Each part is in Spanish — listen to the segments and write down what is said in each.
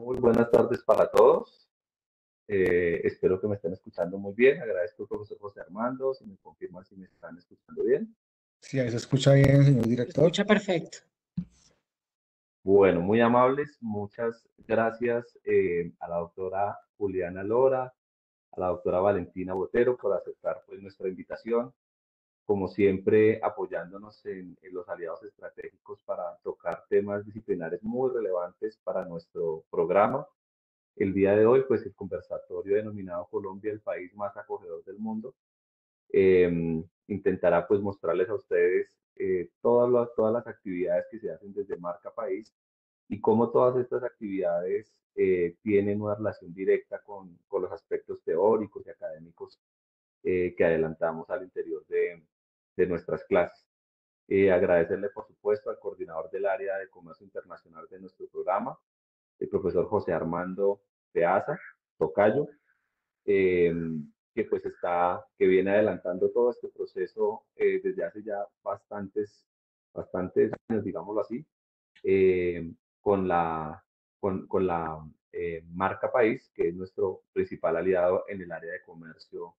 Muy buenas tardes para todos. Eh, espero que me estén escuchando muy bien. Agradezco al profesor José Armando, si me confirman si me están escuchando bien. Sí, ahí se escucha bien, señor director. Se escucha perfecto. Bueno, muy amables. Muchas gracias eh, a la doctora Juliana Lora, a la doctora Valentina Botero por aceptar pues, nuestra invitación. Como siempre, apoyándonos en, en los aliados estratégicos para tocar temas disciplinares muy relevantes para nuestro programa. El día de hoy, pues el conversatorio denominado Colombia, el país más acogedor del mundo, eh, intentará pues mostrarles a ustedes eh, todas, las, todas las actividades que se hacen desde Marca País y cómo todas estas actividades eh, tienen una relación directa con, con, los aspectos teóricos y académicos eh, que adelantamos al interior de, de nuestras clases. agradecerle, por supuesto, al coordinador del área de comercio internacional de nuestro programa, el profesor José Armando Peaza, Tocayo, que pues está, que viene adelantando todo este proceso eh, desde hace ya bastantes, bastantes años, digámoslo así, eh, con la, con, con la eh, marca país, que es nuestro principal aliado en el área de comercio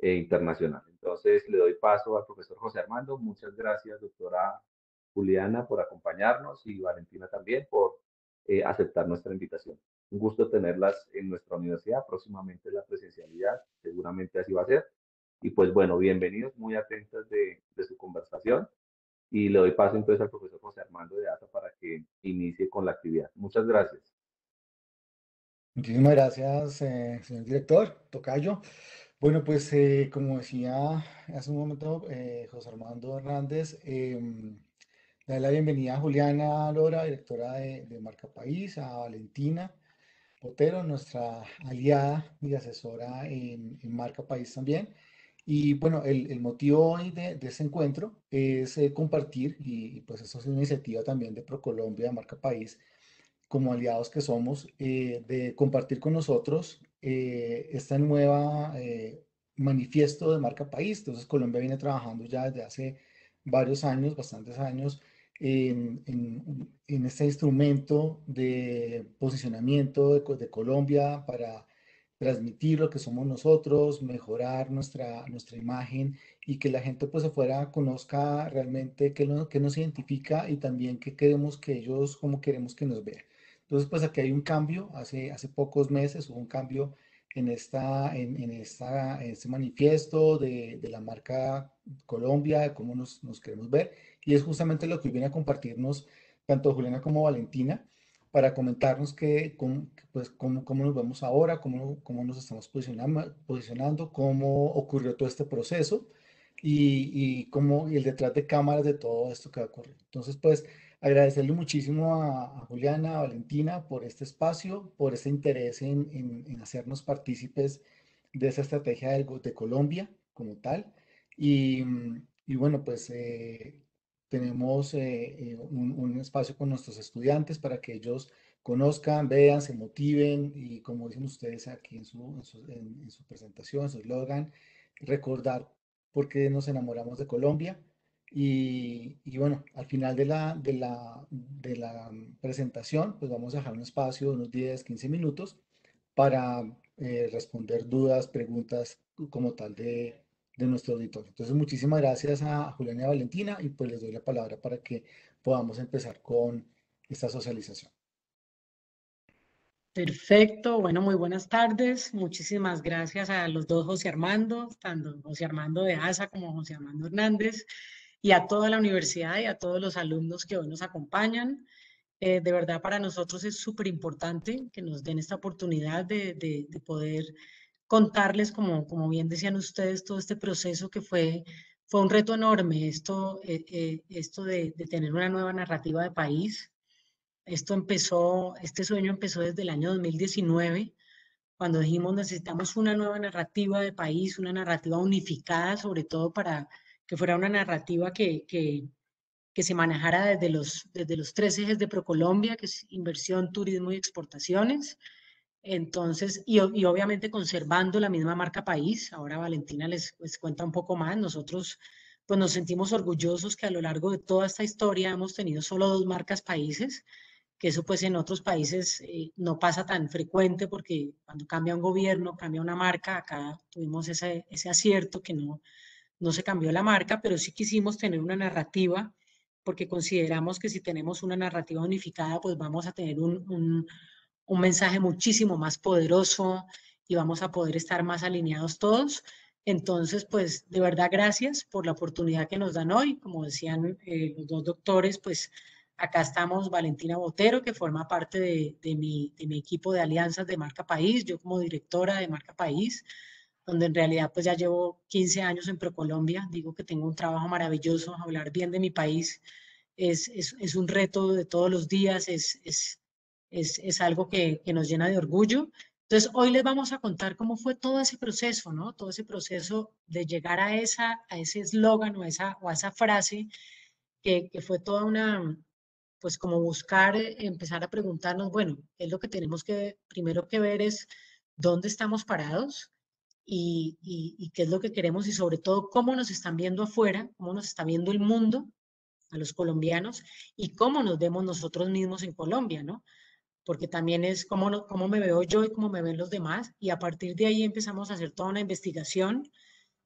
internacional. Entonces le doy paso al profesor José Armando. Muchas gracias, doctora Juliana, por acompañarnos y Valentina también por aceptar nuestra invitación un gusto tenerlas en nuestra universidad, próximamente la presencialidad, seguramente así va a ser. Y pues bueno, bienvenidos, muy atentos de, de su conversación. Y le doy paso entonces al profesor José Armando de ASA para que inicie con la actividad. Muchas gracias. Muchísimas gracias, eh, señor director, Tocayo. Bueno, pues eh, como decía hace un momento eh, José Armando Hernández, doy la bienvenida a Juliana Lora, directora de, de Marca País, a Valentina, Otero, nuestra aliada y asesora en, Marca País también. Y bueno, el, motivo hoy de, de, este encuentro es eh, compartir, y, pues esto es una iniciativa también de ProColombia, Marca País, como aliados que somos, eh, de compartir con nosotros eh, esta nueva manifiesto de Marca País. Entonces Colombia viene trabajando ya desde hace varios años, bastantes años, en, este instrumento de posicionamiento de, Colombia para transmitir lo que somos nosotros, mejorar nuestra, nuestra imagen y que la gente pues afuera conozca realmente qué, qué nos identifica y también qué queremos que ellos, cómo queremos que nos vean. Entonces pues aquí hay un cambio, hace, hace pocos meses hubo un cambio en, esta, en, en esta, este manifiesto de, de, la marca Colombia, de cómo nos, nos, queremos ver, y es justamente lo que viene a compartirnos tanto Juliana como Valentina, para comentarnos que, pues, cómo, cómo, nos vemos ahora, cómo, cómo nos estamos posicionando, posicionando, cómo ocurrió todo este proceso y, y, cómo, y el detrás de cámaras de todo esto que va a ocurrir. Entonces, pues, agradecerle muchísimo a, Juliana, a Valentina por este espacio, por este interés en, en, hacernos partícipes de esa estrategia de, de Colombia como tal. Y, y bueno, pues eh, tenemos eh, eh, un, un, espacio con nuestros estudiantes para que ellos conozcan, vean, se motiven y como dicen ustedes aquí en su, en su, en su presentación, su eslogan, recordar por qué nos enamoramos de Colombia y, bueno, al final de la, de, la, de la presentación, pues vamos a dejar un espacio de unos 10, 15 minutos para eh, responder dudas, preguntas como tal de, de nuestro auditorio. Entonces, muchísimas gracias a Juliana y a Valentina y pues les doy la palabra para que podamos empezar con esta socialización. Perfecto, bueno, muy buenas tardes. Muchísimas gracias a los dos José Armando, tanto José Armando de ASA como José Armando Hernández y a toda la universidad y a todos los alumnos que hoy nos acompañan. Eh, de verdad, para nosotros es súper importante que nos den esta oportunidad de, de, poder contarles, como, como bien decían ustedes, todo este proceso que fue, fue un reto enorme, esto, eh, eh, esto de, de, tener una nueva narrativa de país. Esto empezó, este sueño empezó desde el año 2019, cuando dijimos necesitamos una nueva narrativa de país, una narrativa unificada, sobre todo para que fuera una narrativa que, que, se manejara desde los, desde los tres ejes de Procolombia, que es inversión, turismo y exportaciones. Entonces, y, y, obviamente conservando la misma marca país. Ahora Valentina les, les cuenta un poco más. Nosotros pues nos sentimos orgullosos que a lo largo de toda esta historia hemos tenido solo dos marcas países, que eso pues en otros países eh, no pasa tan frecuente porque cuando cambia un gobierno, cambia una marca, acá tuvimos ese, ese acierto que no, no se cambió la marca, pero sí quisimos tener una narrativa porque consideramos que si tenemos una narrativa unificada, pues vamos a tener un, un, mensaje muchísimo más poderoso y vamos a poder estar más alineados todos. Entonces, pues de verdad, gracias por la oportunidad que nos dan hoy. Como decían eh, los dos doctores, pues acá estamos Valentina Botero, que forma parte de, de, mi, de, mi, equipo de alianzas de Marca País, yo como directora de Marca País, donde en realidad pues ya llevo 15 años en ProColombia. Digo que tengo un trabajo maravilloso, hablar bien de mi país es, es, es un reto de todos los días, es, es, es algo que, que nos llena de orgullo entonces, hoy les vamos a contar cómo fue todo ese proceso, ¿no? Todo ese proceso de llegar a, esa, a ese eslogan o, esa, o a esa frase que, que, fue toda una, pues como buscar, eh, empezar a preguntarnos, bueno, es lo que tenemos que, primero que ver es dónde estamos parados y, y, y qué es lo que queremos y sobre todo cómo nos están viendo afuera, cómo nos está viendo el mundo a los colombianos y cómo nos vemos nosotros mismos en Colombia, ¿no? porque también es cómo, cómo me veo yo y cómo me ven los demás, y a partir de ahí empezamos a hacer toda una investigación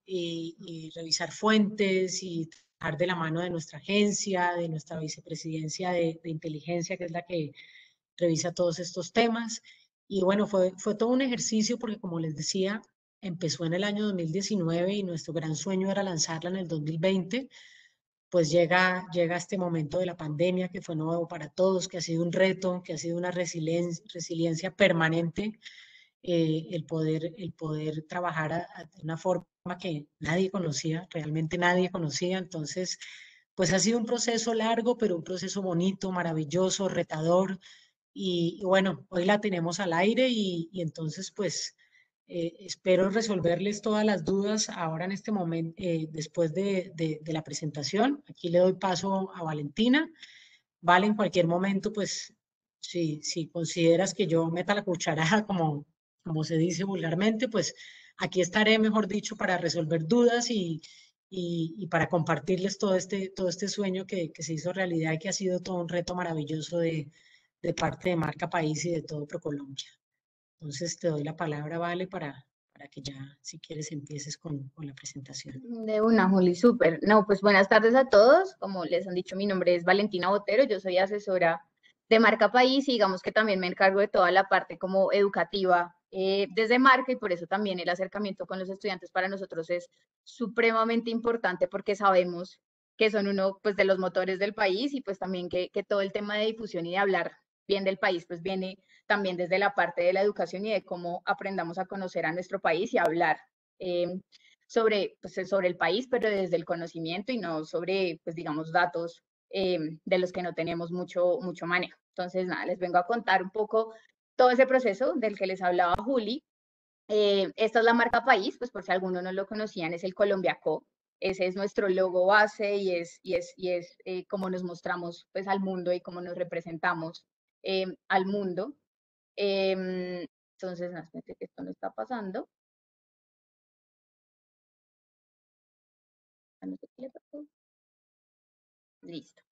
y, y revisar fuentes y trabajar de la mano de nuestra agencia, de nuestra vicepresidencia de, de, inteligencia, que es la que revisa todos estos temas. Y bueno, fue, fue todo un ejercicio porque como les decía, empezó en el año 2019 y nuestro gran sueño era lanzarla en el 2020 pues llega, llega este momento de la pandemia que fue nuevo para todos, que ha sido un reto, que ha sido una resiliencia, resiliencia permanente, eh, el, poder, el poder trabajar de una forma que nadie conocía, realmente nadie conocía. Entonces, pues ha sido un proceso largo, pero un proceso bonito, maravilloso, retador. Y, bueno, hoy la tenemos al aire y entonces, pues eh, espero resolverles todas las dudas ahora en este momento, eh, después de, la presentación. Aquí le doy paso a Valentina. Vale, en cualquier momento, pues, si, si consideras que yo meta la cucharada, como, se dice vulgarmente, pues aquí estaré, mejor dicho, para resolver dudas y, para compartirles todo este, este sueño que, que, se hizo realidad y que ha sido todo un reto maravilloso de, de parte de Marca País y de todo ProColombia. Entonces te doy la palabra, Vale, para, para que ya, si quieres, empieces con, con la presentación. De una, Juli, súper. No, pues buenas tardes a todos. Como les han dicho, mi nombre es Valentina Botero, yo soy asesora de Marca País y digamos que también me encargo de toda la parte como educativa eh, desde Marca y por eso también el acercamiento con los estudiantes para nosotros es supremamente importante porque sabemos que son uno pues de los motores del país y pues también que, que todo el tema de difusión y de hablar bien del país pues viene también desde la parte de la educación y de cómo aprendamos a conocer a nuestro país y a hablar eh, sobre, pues, sobre el país, pero desde el conocimiento y no sobre, pues digamos, datos eh, de los que no tenemos mucho, mucho manejo. Entonces, nada, les vengo a contar un poco todo ese proceso del que les hablaba Juli. Eh, esta es la marca país, pues por si alguno no lo conocían, es el Colombiaco. Ese es nuestro logo base y es, y es, y es eh, cómo nos mostramos pues, al mundo y cómo nos representamos eh, al mundo. Eh, entonces, no, que esto no está pasando. Listo.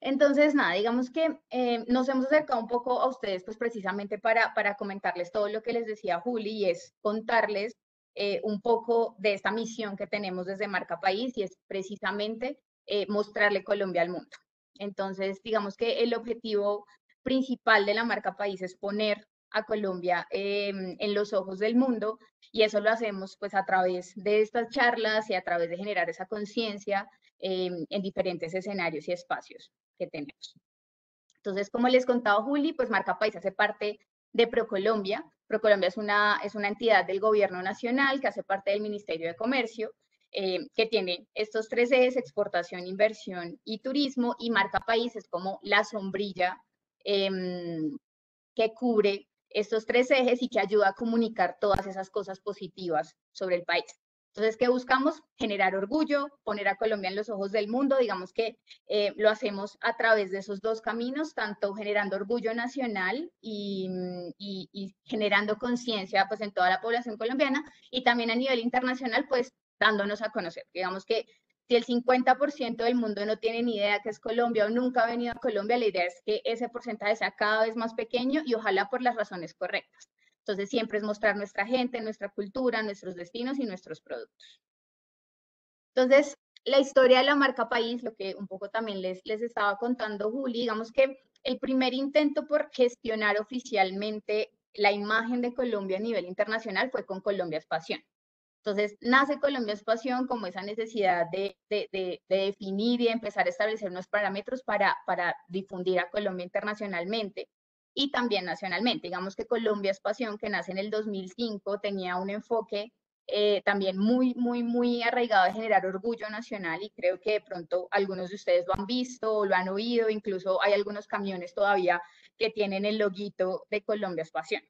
Entonces, nada, digamos que eh, nos hemos acercado un poco a ustedes, pues precisamente para, para comentarles todo lo que les decía Juli, y es contarles eh, un poco de esta misión que tenemos desde Marca País, y es precisamente eh, mostrarle Colombia al mundo. Entonces, digamos que el objetivo principal de la marca país es poner a Colombia eh, en los ojos del mundo y eso lo hacemos pues a través de estas charlas y a través de generar esa conciencia eh, en diferentes escenarios y espacios que tenemos. Entonces, como les contaba Juli, pues Marca País hace parte de ProColombia. ProColombia es una, es una entidad del gobierno nacional que hace parte del Ministerio de Comercio, eh, que tiene estos tres ejes, exportación, inversión y turismo, y Marca País es como la sombrilla eh, que cubre estos tres ejes y que ayuda a comunicar todas esas cosas positivas sobre el país. Entonces, ¿qué buscamos? Generar orgullo, poner a Colombia en los ojos del mundo. Digamos que eh, lo hacemos a través de esos dos caminos, tanto generando orgullo nacional y, y, generando conciencia pues, en toda la población colombiana y también a nivel internacional, pues dándonos a conocer. Digamos que si el 50% del mundo no tiene ni idea que es Colombia o nunca ha venido a Colombia, la idea es que ese porcentaje sea cada vez más pequeño y ojalá por las razones correctas. Entonces, siempre es mostrar nuestra gente, nuestra cultura, nuestros destinos y nuestros productos. Entonces, la historia de la marca país, lo que un poco también les, les estaba contando Juli, digamos que el primer intento por gestionar oficialmente la imagen de Colombia a nivel internacional fue con Colombia Espación. Entonces, nace Colombia Espación como esa necesidad de, definir y empezar a establecer unos parámetros para, para difundir a Colombia internacionalmente y también nacionalmente. Digamos que Colombia Espación, que nace en el 2005, tenía un enfoque eh, también muy, muy, muy arraigado de generar orgullo nacional y creo que de pronto algunos de ustedes lo han visto o lo han oído, incluso hay algunos camiones todavía que tienen el loguito de Colombia Espación.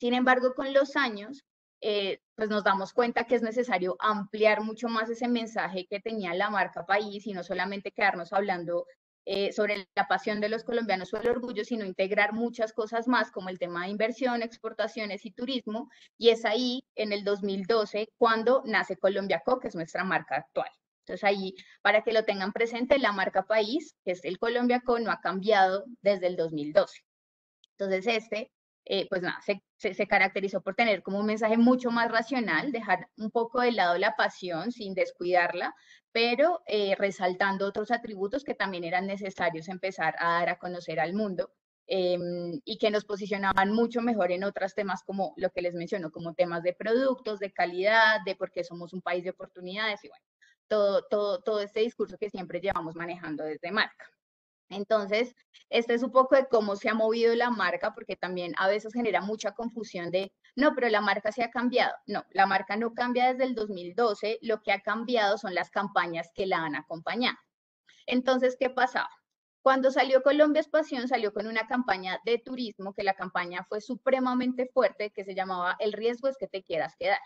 Sin embargo, con los años, eh, pues nos damos cuenta que es necesario ampliar mucho más ese mensaje que tenía la marca país y no solamente quedarnos hablando eh, sobre la pasión de los colombianos o el orgullo, sino integrar muchas cosas más como el tema de inversión, exportaciones y turismo. Y es ahí, en el 2012, cuando nace Colombia Co, que es nuestra marca actual. Entonces ahí, para que lo tengan presente, la marca país, que es el Colombia Co, no ha cambiado desde el 2012. Entonces este eh, pues nada, se, caracterizó por tener como un mensaje mucho más racional, dejar un poco de lado la pasión sin descuidarla, pero eh, resaltando otros atributos que también eran necesarios empezar a dar a conocer al mundo em, y que nos posicionaban mucho mejor en otros temas como lo que les menciono, como temas de productos, de calidad, de por qué somos un país de oportunidades y bueno, todo, todo, todo este discurso que siempre llevamos manejando desde marca. Entonces, este es un poco de cómo se ha movido la marca, porque también a veces genera mucha confusión de, no, pero la marca se ha cambiado. No, la marca no cambia desde el 2012, lo que ha cambiado son las campañas que la han acompañado. Entonces, ¿qué pasaba? Cuando salió Colombia Espación, salió con una campaña de turismo, que la campaña fue supremamente fuerte, que se llamaba El riesgo es que te quieras quedar.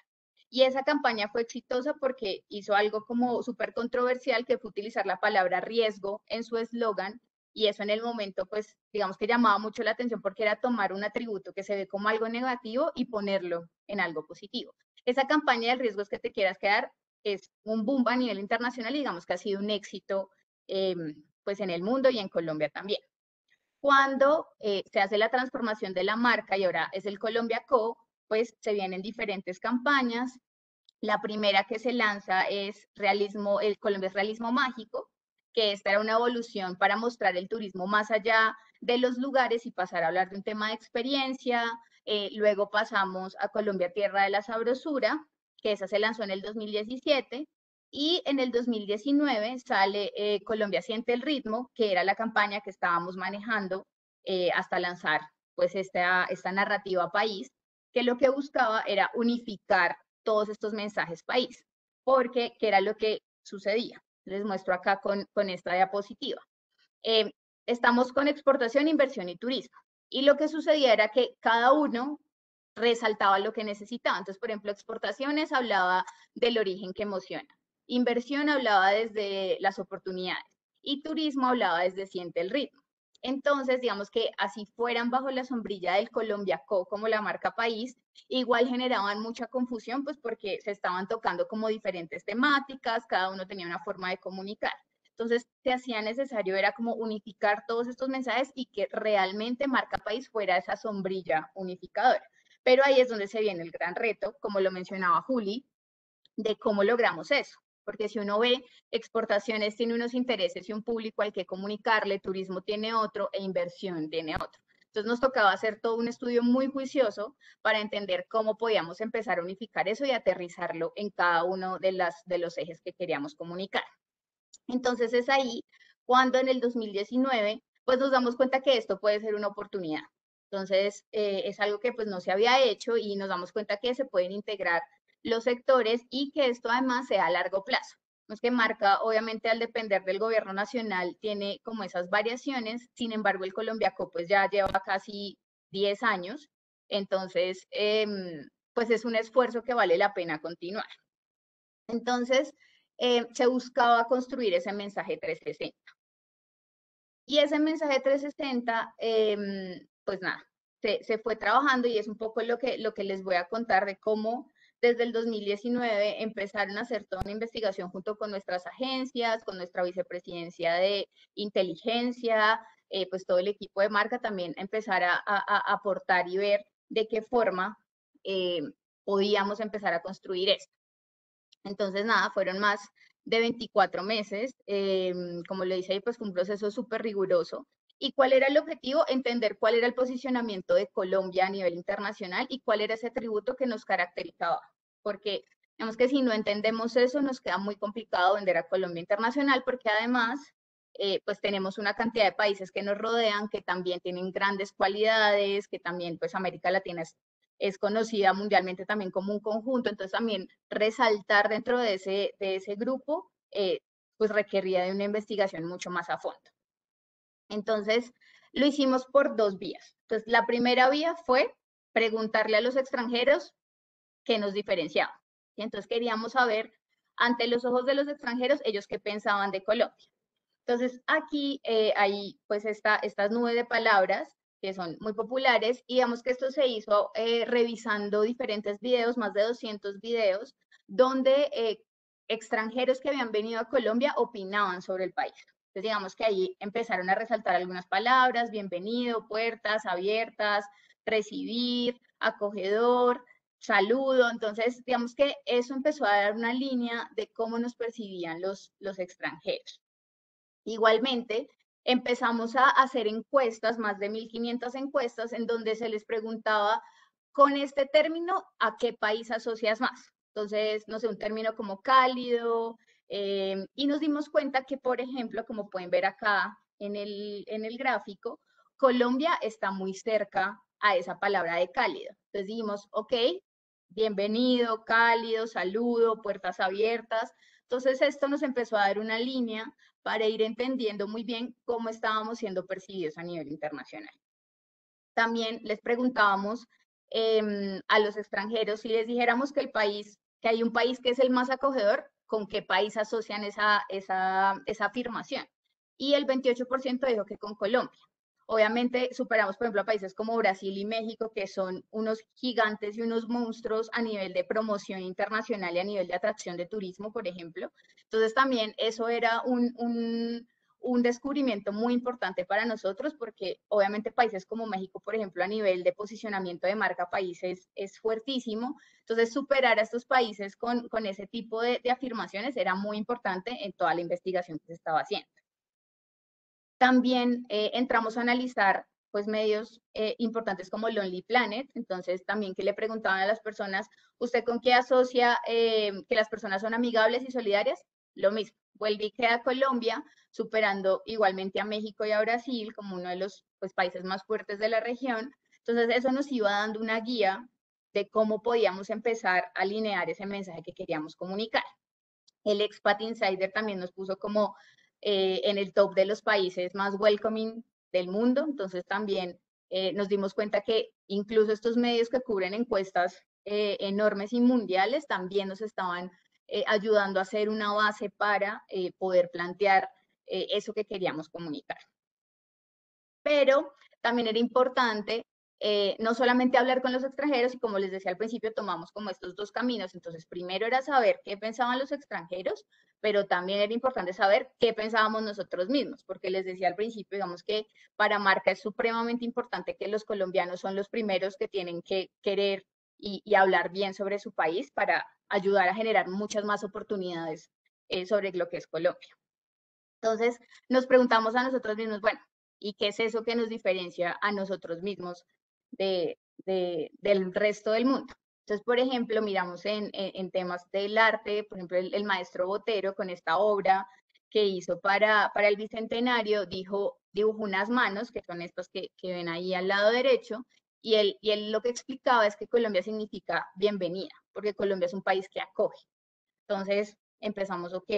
Y esa campaña fue exitosa porque hizo algo como súper controversial, que fue utilizar la palabra riesgo en su eslogan y eso en el momento, pues, digamos que llamaba mucho la atención porque era tomar un atributo que se ve como algo negativo y ponerlo en algo positivo. Esa campaña del riesgo es que te quieras quedar es un boom a nivel internacional y digamos que ha sido un éxito em, pues en el mundo y en Colombia también. Cuando eh, se hace la transformación de la marca y ahora es el Colombia Co, pues se vienen diferentes campañas. La primera que se lanza es realismo, el Colombia es realismo mágico, que esta era una evolución para mostrar el turismo más allá de los lugares y pasar a hablar de un tema de experiencia. Eh, luego pasamos a Colombia Tierra de la Sabrosura, que esa se lanzó en el 2017. Y en el 2019 sale eh, Colombia Siente el Ritmo, que era la campaña que estábamos manejando eh, hasta lanzar pues esta, esta narrativa país, que lo que buscaba era unificar todos estos mensajes país, porque ¿qué era lo que sucedía? Les muestro acá con, esta diapositiva. Eh, estamos con exportación, inversión y turismo. Y lo que sucedía era que cada uno resaltaba lo que necesitaba. Entonces, por ejemplo, exportaciones hablaba del origen que emociona. Inversión hablaba desde las oportunidades. Y turismo hablaba desde siente el ritmo. Entonces, digamos que así fueran bajo la sombrilla del Colombia Co como la marca país, igual generaban mucha confusión, pues porque se estaban tocando como diferentes temáticas, cada uno tenía una forma de comunicar. Entonces, se hacía necesario, era como unificar todos estos mensajes y que realmente marca país fuera esa sombrilla unificadora. Pero ahí es donde se viene el gran reto, como lo mencionaba Juli, de cómo logramos eso porque si uno ve exportaciones tiene unos intereses y un público al que comunicarle, turismo tiene otro e inversión tiene otro. Entonces nos tocaba hacer todo un estudio muy juicioso para entender cómo podíamos empezar a unificar eso y aterrizarlo en cada uno de, las, de los ejes que queríamos comunicar. Entonces es ahí cuando en el 2019 pues nos damos cuenta que esto puede ser una oportunidad. Entonces eh, es algo que pues no se había hecho y nos damos cuenta que se pueden integrar los sectores y que esto además sea a largo plazo. Es que marca, obviamente, al depender del gobierno nacional, tiene como esas variaciones, sin embargo, el colombiaco pues ya lleva casi 10 años, entonces, em, pues es un esfuerzo que vale la pena continuar. Entonces, em, se buscaba construir ese mensaje 360. Y ese mensaje 360, em, pues nada, se, se, fue trabajando y es un poco lo que, lo que les voy a contar de cómo desde el 2019 empezaron a hacer toda una investigación junto con nuestras agencias, con nuestra vicepresidencia de inteligencia, eh, pues todo el equipo de marca también empezar a, aportar y ver de qué forma eh, podíamos empezar a construir esto. Entonces, nada, fueron más de 24 meses. Eh, como le dice ahí, pues fue un proceso súper riguroso. ¿Y cuál era el objetivo? Entender cuál era el posicionamiento de Colombia a nivel internacional y cuál era ese tributo que nos caracterizaba. Porque, digamos que si no entendemos eso, nos queda muy complicado vender a Colombia internacional, porque además, eh, pues tenemos una cantidad de países que nos rodean, que también tienen grandes cualidades, que también, pues América Latina es, conocida mundialmente también como un conjunto. Entonces, también resaltar dentro de ese, de ese grupo, eh, pues requería de una investigación mucho más a fondo. Entonces, lo hicimos por dos vías. Entonces, la primera vía fue preguntarle a los extranjeros qué nos diferenciaba. Y entonces queríamos saber, ante los ojos de los extranjeros, ellos qué pensaban de Colombia. Entonces, aquí eh, hay pues esta, estas nubes de palabras que son muy populares y digamos que esto se hizo eh, revisando diferentes videos, más de 200 videos, donde eh, extranjeros que habían venido a Colombia opinaban sobre el país. Entonces, digamos que ahí empezaron a resaltar algunas palabras, bienvenido, puertas abiertas, recibir, acogedor, saludo. Entonces, digamos que eso empezó a dar una línea de cómo nos percibían los, los extranjeros. Igualmente, empezamos a hacer encuestas, más de 1.500 encuestas, en donde se les preguntaba con este término, ¿a qué país asocias más? Entonces, no sé, un término como cálido, Em, y nos dimos cuenta que, por ejemplo, como pueden ver acá en el, en el gráfico, Colombia está muy cerca a esa palabra de cálido. Entonces dijimos, ok, bienvenido, cálido, saludo, puertas abiertas. Entonces esto nos empezó a dar una línea para ir entendiendo muy bien cómo estábamos siendo percibidos a nivel internacional. También les preguntábamos em, a los extranjeros si les dijéramos que el país, que hay un país que es el más acogedor, con qué país asocian esa, esa, esa afirmación. Y el 28% dijo que con Colombia. Obviamente superamos, por ejemplo, a países como Brasil y México, que son unos gigantes y unos monstruos a nivel de promoción internacional y a nivel de atracción de turismo, por ejemplo. Entonces también eso era un, un, un descubrimiento muy importante para nosotros porque obviamente países como México, por ejemplo, a nivel de posicionamiento de marca países es fuertísimo. Entonces, superar a estos países con, con ese tipo de, afirmaciones era muy importante en toda la investigación que se estaba haciendo. También eh, entramos a analizar pues medios eh, importantes como Lonely Planet, entonces también que le preguntaban a las personas, ¿usted con qué asocia eh, que las personas son amigables y solidarias? Lo mismo, vuelve queda Colombia, superando igualmente a México y a Brasil como uno de los pues, países más fuertes de la región. Entonces, eso nos iba dando una guía de cómo podíamos empezar a alinear ese mensaje que queríamos comunicar. El Expat Insider también nos puso como eh, en el top de los países más welcoming del mundo, entonces también eh, nos dimos cuenta que incluso estos medios que cubren encuestas eh, enormes y mundiales también nos estaban eh, ayudando a hacer una base para eh, poder plantear eh, eso que queríamos comunicar. Pero también era importante no solamente hablar con los extranjeros, y como les decía al principio, tomamos como estos dos caminos. Entonces, primero era saber qué pensaban los extranjeros, pero también era importante saber qué pensábamos nosotros mismos, porque les decía al principio, digamos que para marca es supremamente importante que los colombianos son los primeros que tienen que querer y hablar bien sobre su país para ayudar a generar muchas más oportunidades eh, sobre lo que es Colombia. Entonces, nos preguntamos a nosotros mismos, bueno, ¿y qué es eso que nos diferencia a nosotros mismos de, del resto del mundo? Entonces, por ejemplo, miramos en, temas del arte, por ejemplo, el, maestro Botero con esta obra que hizo para, para el Bicentenario, dijo, dibujó unas manos, que son estas que, que ven ahí al lado derecho, y él, y él lo que explicaba es que Colombia significa bienvenida, porque Colombia es un país que acoge. Entonces empezamos, ok,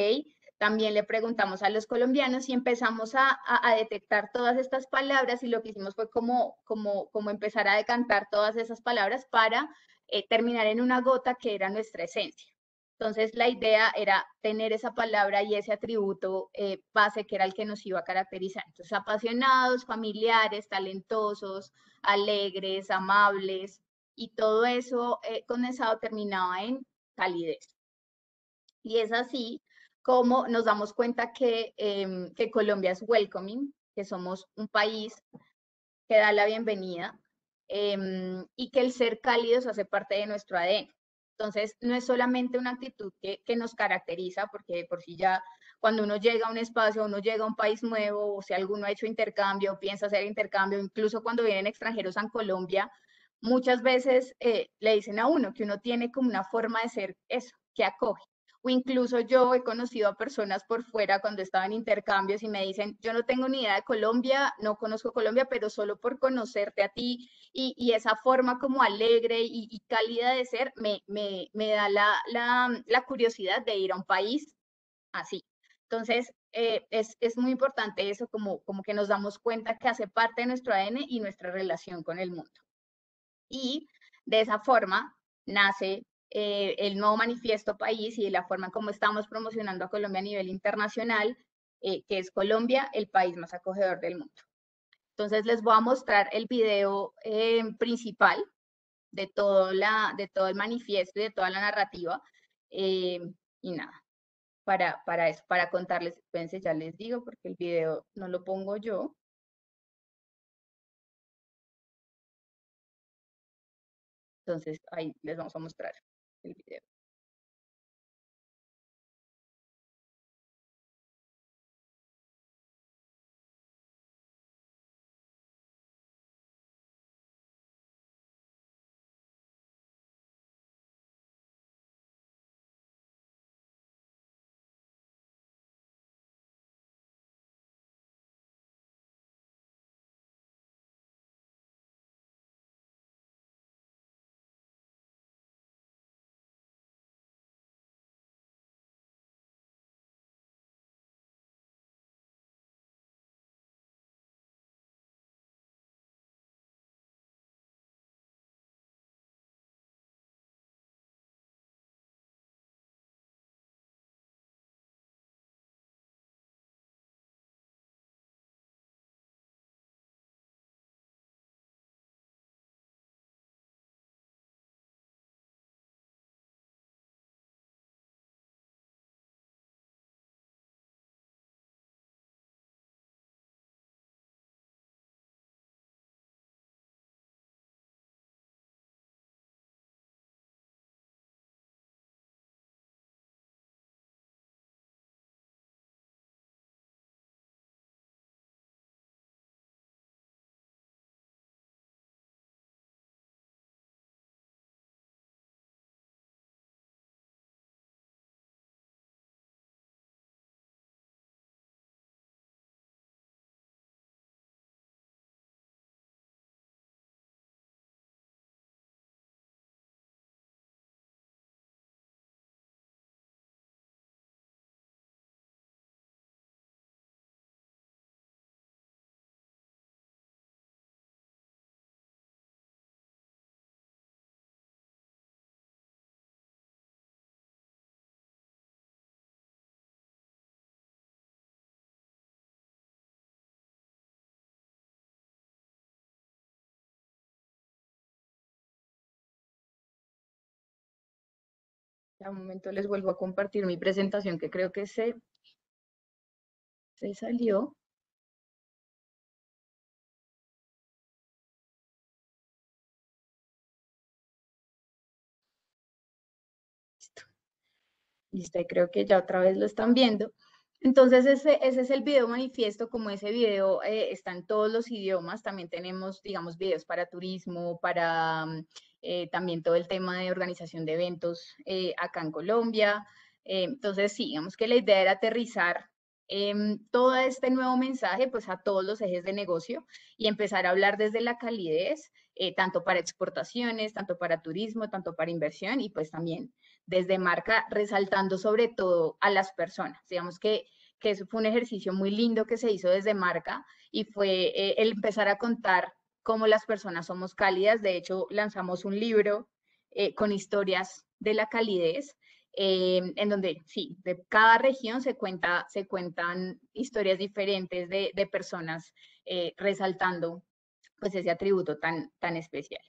también le preguntamos a los colombianos y empezamos a, a, detectar todas estas palabras y lo que hicimos fue como, como, como empezar a decantar todas esas palabras para eh, terminar en una gota que era nuestra esencia. Entonces, la idea era tener esa palabra y ese atributo eh, base que era el que nos iba a caracterizar. Entonces, apasionados, familiares, talentosos, alegres, amables. Y todo eso eh, condensado terminaba en calidez. Y es así como nos damos cuenta que, em, que Colombia es welcoming, que somos un país que da la bienvenida em, y que el ser cálidos hace parte de nuestro ADN. Entonces, no es solamente una actitud que, que nos caracteriza, porque por si ya cuando uno llega a un espacio, uno llega a un país nuevo, o si alguno ha hecho intercambio, piensa hacer intercambio, incluso cuando vienen extranjeros a Colombia, muchas veces eh, le dicen a uno que uno tiene como una forma de ser eso, que acoge. O incluso yo he conocido a personas por fuera cuando estaba en intercambios y me dicen, yo no tengo ni idea de Colombia, no conozco Colombia, pero solo por conocerte a ti y, esa forma como alegre y, cálida de ser, me, me, me da la, la, la curiosidad de ir a un país así. Entonces, eh, es, es, muy importante eso, como, como que nos damos cuenta que hace parte de nuestro ADN y nuestra relación con el mundo. Y de esa forma nace eh, el nuevo manifiesto país y la forma como estamos promocionando a Colombia a nivel internacional, eh, que es Colombia, el país más acogedor del mundo. Entonces les voy a mostrar el video principal de todo, la, de todo el manifiesto y de toda la narrativa. y nada, para, para eso, para contarles, pensé, ya les digo, porque el video no lo pongo yo. Entonces, ahí les vamos a mostrar el video. Un momento les vuelvo a compartir mi presentación que creo que se, se salió. Listo. Listo, creo que ya otra vez lo están viendo. Entonces, ese, ese es el video manifiesto, como ese video eh, está en todos los idiomas, también tenemos, digamos, videos para turismo, para mm, eh, también todo el tema de organización de eventos eh, acá en Colombia. entonces, sí, digamos que la idea era aterrizar todo este nuevo mensaje pues a todos los ejes de negocio y empezar a hablar desde la calidez, tanto para exportaciones, tanto para turismo, tanto para inversión y pues también desde marca, resaltando sobre todo a las personas. Digamos que, que eso fue un ejercicio muy lindo que se hizo desde marca y fue eh, el empezar a contar cómo las personas somos cálidas. De hecho, lanzamos un libro eh, con historias de la calidez, eh, en donde sí, de cada región se, cuenta, se cuentan historias diferentes de, personas resaltando pues ese atributo tan, tan especial.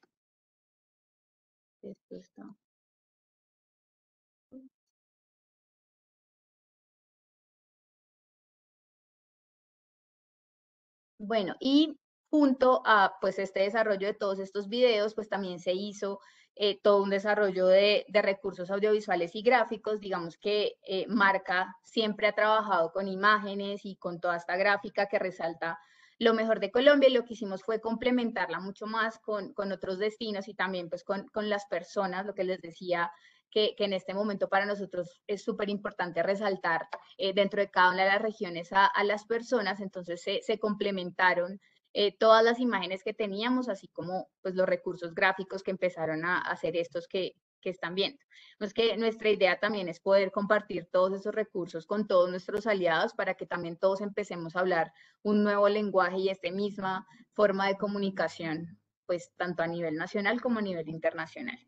Bueno, y junto a pues este desarrollo de todos estos videos, pues también se hizo eh, todo un desarrollo de, recursos audiovisuales y gráficos. Digamos que eh, Marca siempre ha trabajado con imágenes y con toda esta gráfica que resalta lo mejor de Colombia y lo que hicimos fue complementarla mucho más con, otros destinos y también pues con, las personas, lo que les decía, que, en este momento para nosotros es súper importante resaltar eh, dentro de cada una de las regiones a, las personas, entonces se, complementaron eh, todas las imágenes que teníamos, así como pues los recursos gráficos que empezaron a hacer estos que, que están viendo. Pues que nuestra idea también es poder compartir todos esos recursos con todos nuestros aliados para que también todos empecemos a hablar un nuevo lenguaje y esta misma forma de comunicación, pues tanto a nivel nacional como a nivel internacional.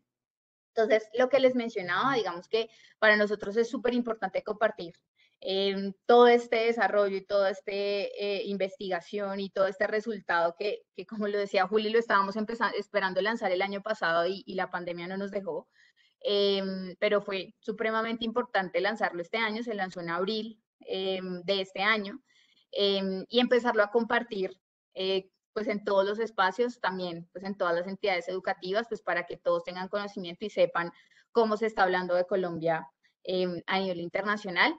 Entonces, lo que les mencionaba, digamos que para nosotros es súper importante compartir eh, todo este desarrollo y toda esta eh, investigación y todo este resultado que, que, como lo decía Juli, lo estábamos empezando, esperando lanzar el año pasado y, y la pandemia no nos dejó, Em, pero fue supremamente importante lanzarlo este año, se lanzó en abril em, de este año, em, y empezarlo a compartir eh, pues en todos los espacios, también pues en todas las entidades educativas, pues para que todos tengan conocimiento y sepan cómo se está hablando de Colombia a nivel internacional.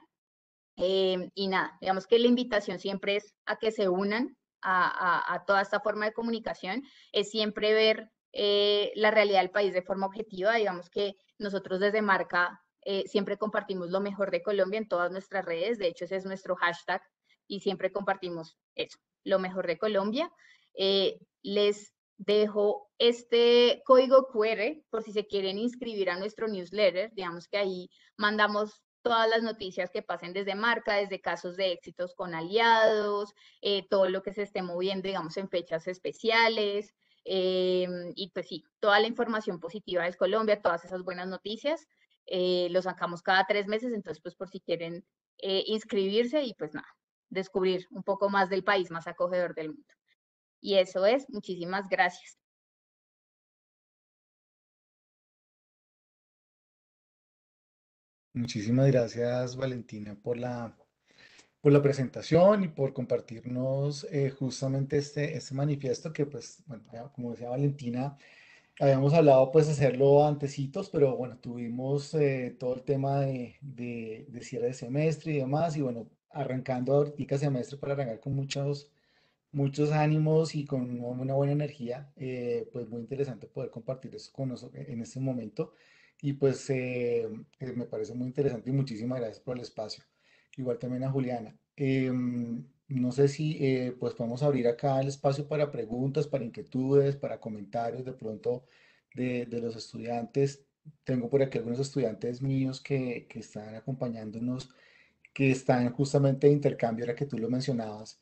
Y nada, digamos que la invitación siempre es a que se unan a, a toda esta forma de comunicación, es siempre ver eh, la realidad del país de forma objetiva. Digamos que nosotros desde Marca eh, siempre compartimos lo mejor de Colombia en todas nuestras redes. De hecho, ese es nuestro hashtag y siempre compartimos eso, lo mejor de Colombia. Eh, les dejo este código QR por si se quieren inscribir a nuestro newsletter. Digamos que ahí mandamos todas las noticias que pasen desde marca, desde casos de éxitos con aliados, todo lo que se esté moviendo, digamos, en fechas especiales, Em, y pues sí, toda la información positiva de Colombia, todas esas buenas noticias, eh, lo sacamos cada tres meses, entonces pues por si quieren eh, inscribirse y pues nada, descubrir un poco más del país más acogedor del mundo. Y eso es, muchísimas gracias. Muchísimas gracias, Valentina, por la por la presentación y por compartirnos eh, justamente este, este manifiesto que, pues, bueno, como decía Valentina, habíamos hablado pues hacerlo antecitos, pero bueno, tuvimos eh, todo el tema de, de, cierre de semestre y demás, y bueno, arrancando ahorita semestre para arrancar con muchos, muchos ánimos y con una buena energía, eh, pues muy interesante poder compartir eso con nosotros en este momento. Y pues me parece muy interesante y muchísimas gracias por el espacio igual también a Juliana. Em, no sé si eh, pues podemos abrir acá el espacio para preguntas, para inquietudes, para comentarios de pronto de, de los estudiantes. Tengo por aquí algunos estudiantes míos que, que están acompañándonos, que están justamente de intercambio, ahora que tú lo mencionabas,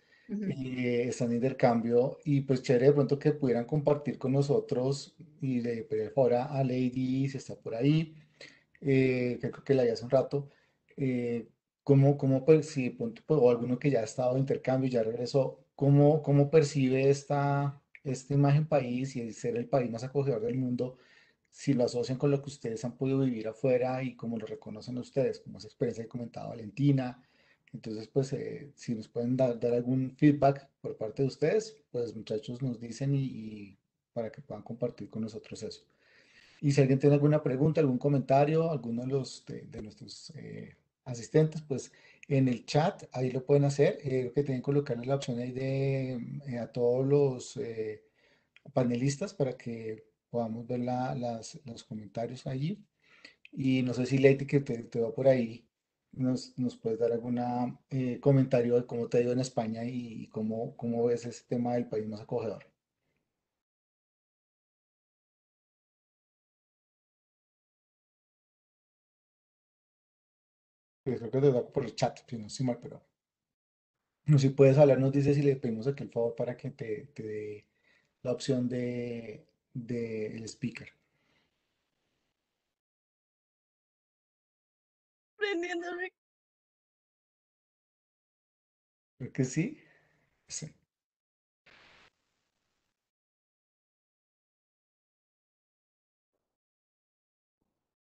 eh, están de intercambio y pues chévere de pronto que pudieran compartir con nosotros y le pedir ahora a Lady si está por ahí, eh, creo que la vi hace un rato, ¿Cómo, cómo percibe, o alguno que ya ha estado en intercambio y ya regresó, cómo, cómo percibe esta, esta imagen país y el ser el país más acogedor del mundo, si lo asocian con lo que ustedes han podido vivir afuera y cómo lo reconocen ustedes, como esa experiencia que comentaba Valentina? Entonces, pues, eh, si nos pueden dar, dar, algún feedback por parte de ustedes, pues muchachos nos dicen y, para que puedan compartir con nosotros eso. Y si alguien tiene alguna pregunta, algún comentario, alguno de los de, nuestros eh, asistentes, pues en el chat, ahí lo pueden hacer. Eh, que tienen que colocarle la opción ahí de eh, a todos los eh, panelistas para que podamos ver las, los comentarios allí. Y no sé si Leite, que te, te va por ahí, nos, nos puedes dar algún comentario de cómo te ha ido en España y, cómo, cómo ves ese tema del país más acogedor. Pues creo que te da por el chat, si no estoy mal, pero no si puedes hablar, nos dice si le pedimos aquí el favor para que te, te dé la opción de, de el speaker. Prendiéndome. Creo que sí. Sí.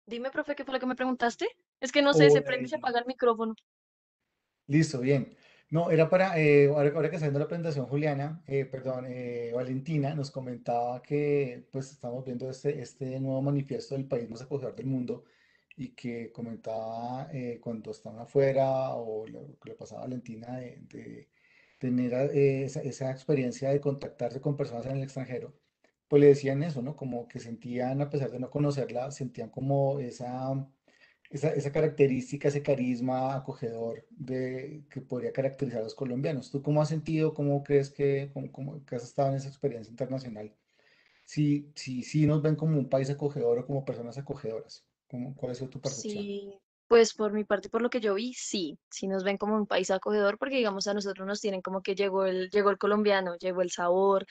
Dime, profe, ¿qué fue lo que me preguntaste? Es que no sé, se prende y se apaga el micrófono. Listo, bien. No, era para, eh, ahora, ahora que está haciendo la presentación Juliana, eh, perdón, eh, Valentina nos comentaba que pues estamos viendo este, este nuevo manifiesto del país más acogedor del mundo y que comentaba cuando estaban afuera o lo que le pasaba a Valentina de, de tener esa, esa experiencia de contactarse con personas en el extranjero, pues le decían eso, ¿no? Como que sentían, a pesar de no conocerla, sentían como esa esa, esa, característica, ese carisma acogedor de, que podría caracterizar a los colombianos. ¿Tú cómo has sentido, cómo crees que, cómo, cómo, que has estado en esa experiencia internacional? Si, si, si nos ven como un país acogedor o como personas acogedoras, ¿cómo, ¿cuál es tu percepción? Sí, pues por mi parte, por lo que yo vi, sí, sí nos ven como un país acogedor porque digamos a nosotros nos tienen como que llegó el, llegó el colombiano, llegó el sabor,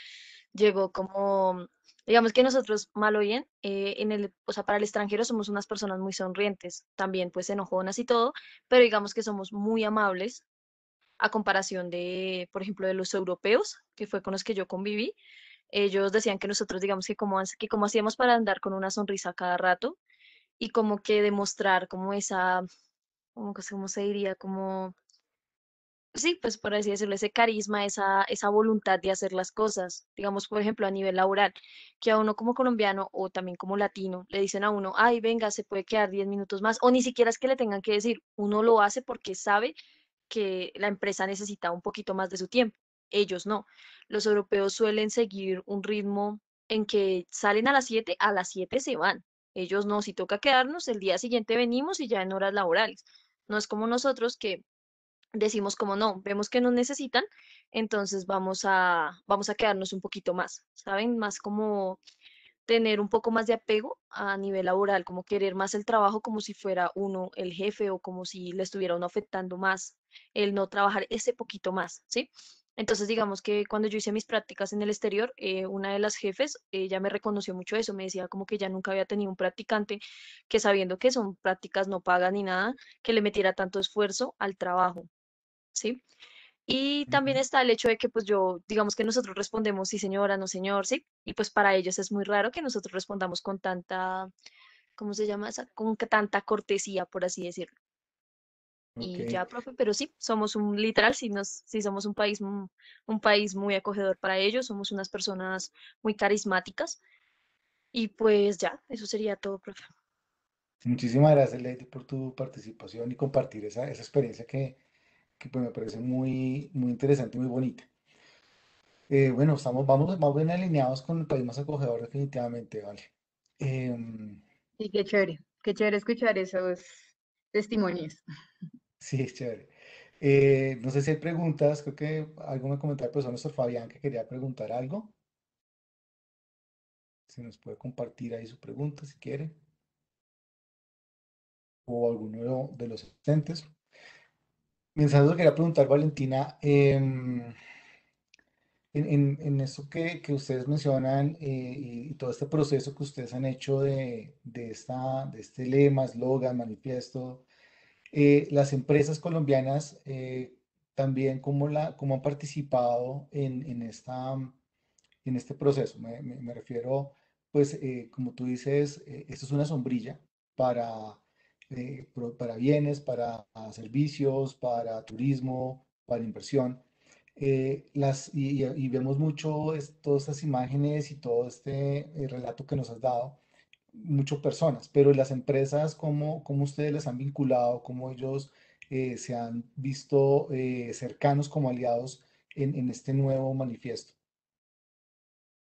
llegó como Digamos que nosotros, mal o bien, eh, en el, o sea, para el extranjero somos unas personas muy sonrientes, también pues enojonas y todo, pero digamos que somos muy amables a comparación de, por ejemplo, de los europeos, que fue con los que yo conviví. Ellos decían que nosotros, digamos que como, hacíamos para andar con una sonrisa cada rato y como que demostrar como esa, como, ¿cómo se diría? Como sí, pues por así decirlo, ese carisma, esa, esa voluntad de hacer las cosas, digamos, por ejemplo, a nivel laboral, que a uno como colombiano o también como latino le dicen a uno, ay, venga, se puede quedar 10 minutos más, o ni siquiera es que le tengan que decir, uno lo hace porque sabe que la empresa necesita un poquito más de su tiempo, ellos no. Los europeos suelen seguir un ritmo en que salen a las 7, a las 7 se van. Ellos no, si toca quedarnos, el día siguiente venimos y ya en horas laborales. No es como nosotros que decimos como no, vemos que nos necesitan, entonces vamos a, vamos a quedarnos un poquito más, ¿saben? Más como tener un poco más de apego a nivel laboral, como querer más el trabajo como si fuera uno el jefe o como si le estuviera uno afectando más el no trabajar ese poquito más, ¿sí? Entonces, digamos que cuando yo hice mis prácticas en el exterior, eh, una de las jefes, ella me reconoció mucho eso, me decía como que ya nunca había tenido un practicante que sabiendo que son prácticas no pagas ni nada, que le metiera tanto esfuerzo al trabajo. ¿Sí? Y también está el hecho de que, pues yo, digamos que nosotros respondemos sí señora, no señor, ¿sí? Y pues para ellos es muy raro que nosotros respondamos con tanta, ¿cómo se llama esa? Con tanta cortesía, por así decirlo. Y ya, profe, pero sí, somos un, literal, sí, nos, sí somos un país, un, país muy acogedor para ellos, somos unas personas muy carismáticas. Y pues ya, eso sería todo, profe. Muchísimas gracias, Lady, por tu participación y compartir esa, esa experiencia que, que pues me parece muy, muy interesante y muy bonita. Eh, bueno, estamos, vamos, vamos bien alineados con el país más acogedor definitivamente, ¿vale? Em, sí, qué chévere, qué chévere escuchar esos testimonios. Sí, es chévere. Eh, no sé si hay preguntas, creo que algo me comentaba el profesor Fabián que quería preguntar algo. Si nos puede compartir ahí su pregunta si quiere. O alguno de los asistentes. Mientras quería preguntar, Valentina, em, en, en, eso que, que ustedes mencionan eh, y, todo este proceso que ustedes han hecho de, de esta, de este lema, eslogan, manifiesto, eh, las empresas colombianas eh, también cómo, la, cómo han participado en, en, esta, en este proceso. Me, me, me refiero, pues, como tú dices, esto es una sombrilla para eh, para bienes, para servicios, para turismo, para inversión. Eh, las, y, vemos mucho todas estas imágenes y todo este eh, relato que nos has dado, muchas personas, pero las empresas, ¿cómo, cómo ustedes les han vinculado, cómo ellos se han visto cercanos como aliados en, en este nuevo manifiesto?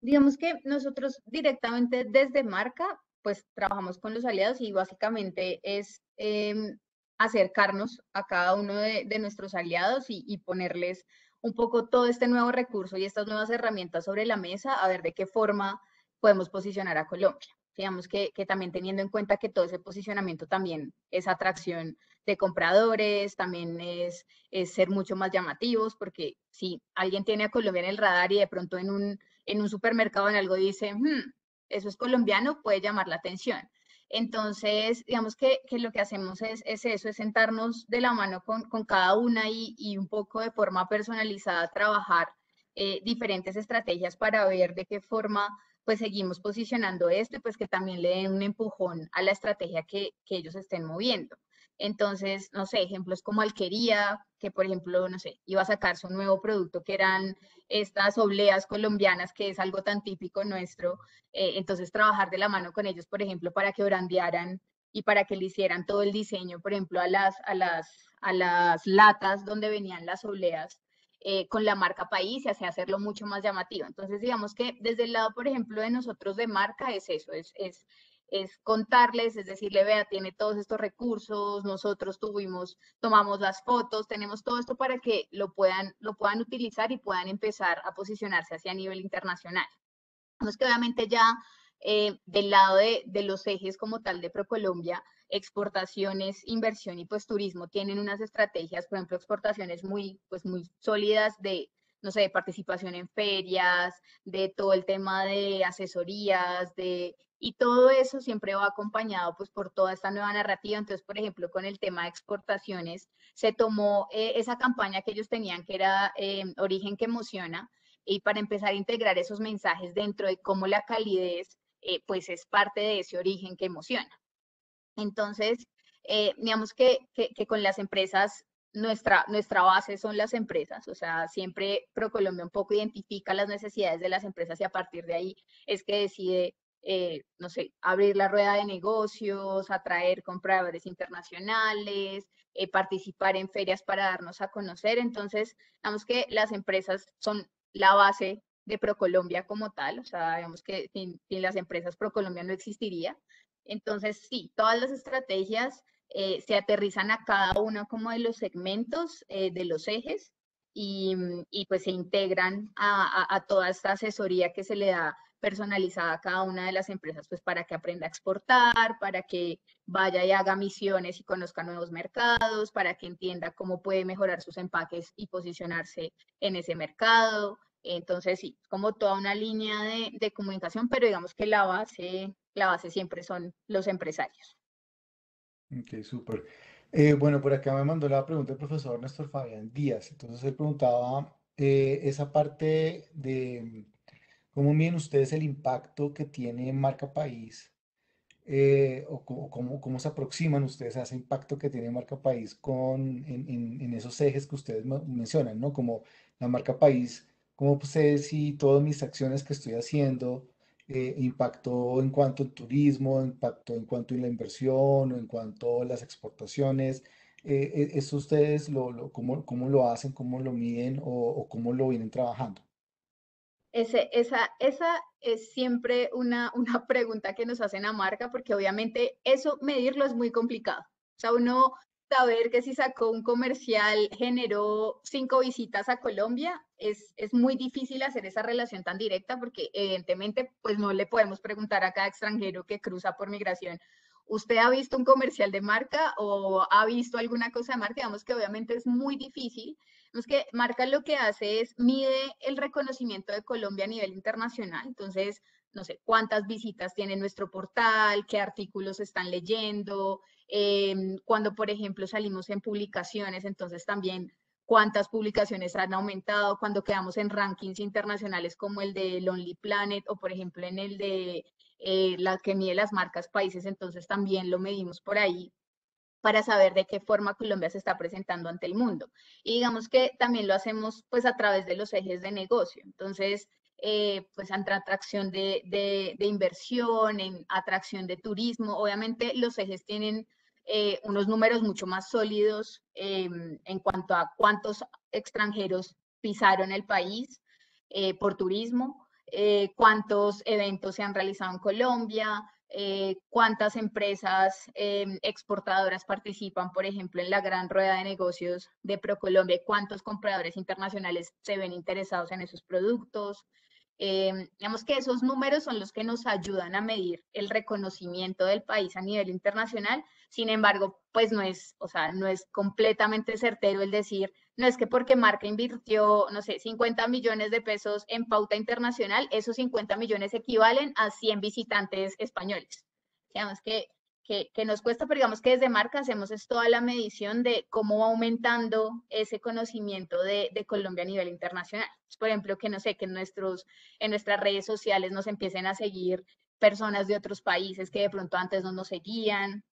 Digamos que nosotros directamente desde marca pues trabajamos con los aliados y básicamente es em, acercarnos a cada uno de, nuestros aliados y, ponerles un poco todo este nuevo recurso y estas nuevas herramientas sobre la mesa, a ver de qué forma podemos posicionar a Colombia. Digamos que, también teniendo en cuenta que todo ese posicionamiento también es atracción de compradores, también es, ser mucho más llamativos, porque si alguien tiene a Colombia en el radar y de pronto en un, en un supermercado en algo dice, hmm, eso es colombiano, puede llamar la atención. Entonces, digamos que, lo que hacemos es, eso, es sentarnos de la mano con, cada una y, un poco de forma personalizada trabajar eh, diferentes estrategias para ver de qué forma pues seguimos posicionando esto y pues que también le den un empujón a la estrategia que, que ellos estén moviendo. Entonces, no sé, ejemplos como Alquería, que por ejemplo, no sé, iba a sacar su nuevo producto que eran estas obleas colombianas, que es algo tan típico nuestro. Eh, entonces, trabajar de la mano con ellos, por ejemplo, para que brandearan y para que le hicieran todo el diseño, por ejemplo, a las, a las, a las latas donde venían las obleas. Eh, con la marca país y así hacerlo mucho más llamativo. Entonces, digamos que desde el lado, por ejemplo, de nosotros de marca es eso, es, es es contarles, es decirle, vea, tiene todos estos recursos, nosotros tuvimos, tomamos las fotos, tenemos todo esto para que lo puedan, lo puedan utilizar y puedan empezar a posicionarse hacia nivel internacional. Es que obviamente ya eh, del lado de, de, los ejes como tal de ProColombia, exportaciones, inversión y pues turismo tienen unas estrategias, por ejemplo, exportaciones muy, pues muy sólidas de no sé, de participación en ferias, de todo el tema de asesorías, de y todo eso siempre va acompañado pues por toda esta nueva narrativa. Entonces, por ejemplo, con el tema de exportaciones, se tomó eh, esa campaña que ellos tenían que era eh, Origen que emociona y para empezar a integrar esos mensajes dentro de cómo la calidez eh, pues es parte de ese origen que emociona. Entonces, digamos que, que, que con las empresas nuestra, nuestra base son las empresas, o sea, siempre ProColombia un poco identifica las necesidades de las empresas y a partir de ahí es que decide, eh, no sé, abrir la rueda de negocios, atraer compradores internacionales, eh, participar en ferias para darnos a conocer. Entonces, digamos que las empresas son la base de ProColombia como tal, o sea, digamos que sin, las empresas ProColombia no existiría. Entonces, sí, todas las estrategias eh, se aterrizan a cada uno como de los segmentos de los ejes y, pues se integran a, toda esta asesoría que se le da personalizada a cada una de las empresas, pues para que aprenda a exportar, para que vaya y haga misiones y conozca nuevos mercados, para que entienda cómo puede mejorar sus empaques y posicionarse en ese mercado. Entonces, sí, como toda una línea de, de comunicación, pero digamos que la base, la base siempre son los empresarios. Ok, súper. Eh, bueno, por acá me mandó la pregunta el profesor Néstor Fabián Díaz. Entonces él preguntaba eh, esa parte de cómo miden ustedes el impacto que tiene marca país eh, o cómo, cómo, se aproximan ustedes a ese impacto que tiene marca país con, en, esos ejes que ustedes mencionan, ¿no? Como la marca país, cómo sé si todas mis acciones que estoy haciendo eh, impactó en cuanto al turismo, impactó en cuanto a la inversión o en cuanto a las exportaciones. Eh, eh, ¿eso ustedes lo, cómo, cómo lo hacen, cómo lo miden o cómo lo vienen trabajando? Esa, esa es siempre una, una pregunta que nos hacen a marca, porque obviamente eso medirlo es muy complicado. O sea, uno saber que si sacó un comercial generó cinco visitas a Colombia, es, es muy difícil hacer esa relación tan directa porque evidentemente pues no le podemos preguntar a cada extranjero que cruza por migración, ¿usted ha visto un comercial de marca o ha visto alguna cosa de marca? Digamos que obviamente es muy difícil. Digamos que marca lo que hace es mide el reconocimiento de Colombia a nivel internacional. Entonces, no sé, cuántas visitas tiene nuestro portal, qué artículos están leyendo, eh, cuando, por ejemplo, salimos en publicaciones, entonces también cuántas publicaciones han aumentado, cuando quedamos en rankings internacionales como el de Lonely Planet o, por ejemplo, en el de eh, la que mide las marcas países, entonces también lo medimos por ahí para saber de qué forma Colombia se está presentando ante el mundo. Y digamos que también lo hacemos pues a través de los ejes de negocio. Entonces, eh, pues entre atracción de, de, de, inversión, en atracción de turismo. Obviamente los ejes tienen eh, unos números mucho más sólidos eh, en cuanto a cuántos extranjeros pisaron el país eh, por turismo, eh, cuántos eventos se han realizado en Colombia, eh, cuántas empresas eh, exportadoras participan, por ejemplo, en la gran rueda de negocios de ProColombia, cuántos compradores internacionales se ven interesados en esos productos. Eh, digamos que esos números son los que nos ayudan a medir el reconocimiento del país a nivel internacional. Sin embargo, pues no es, o sea, no es completamente certero el decir, no es que porque Marca invirtió, no sé, 50 millones de pesos en pauta internacional, esos 50 millones equivalen a 100 visitantes españoles. Digamos que que, nos cuesta, pero digamos que desde marca hacemos es toda la medición de cómo va aumentando ese conocimiento de, Colombia a nivel internacional. Por ejemplo, que no sé, que en, nuestros, en nuestras redes sociales nos empiecen a seguir personas de otros países que de pronto antes no nos seguían,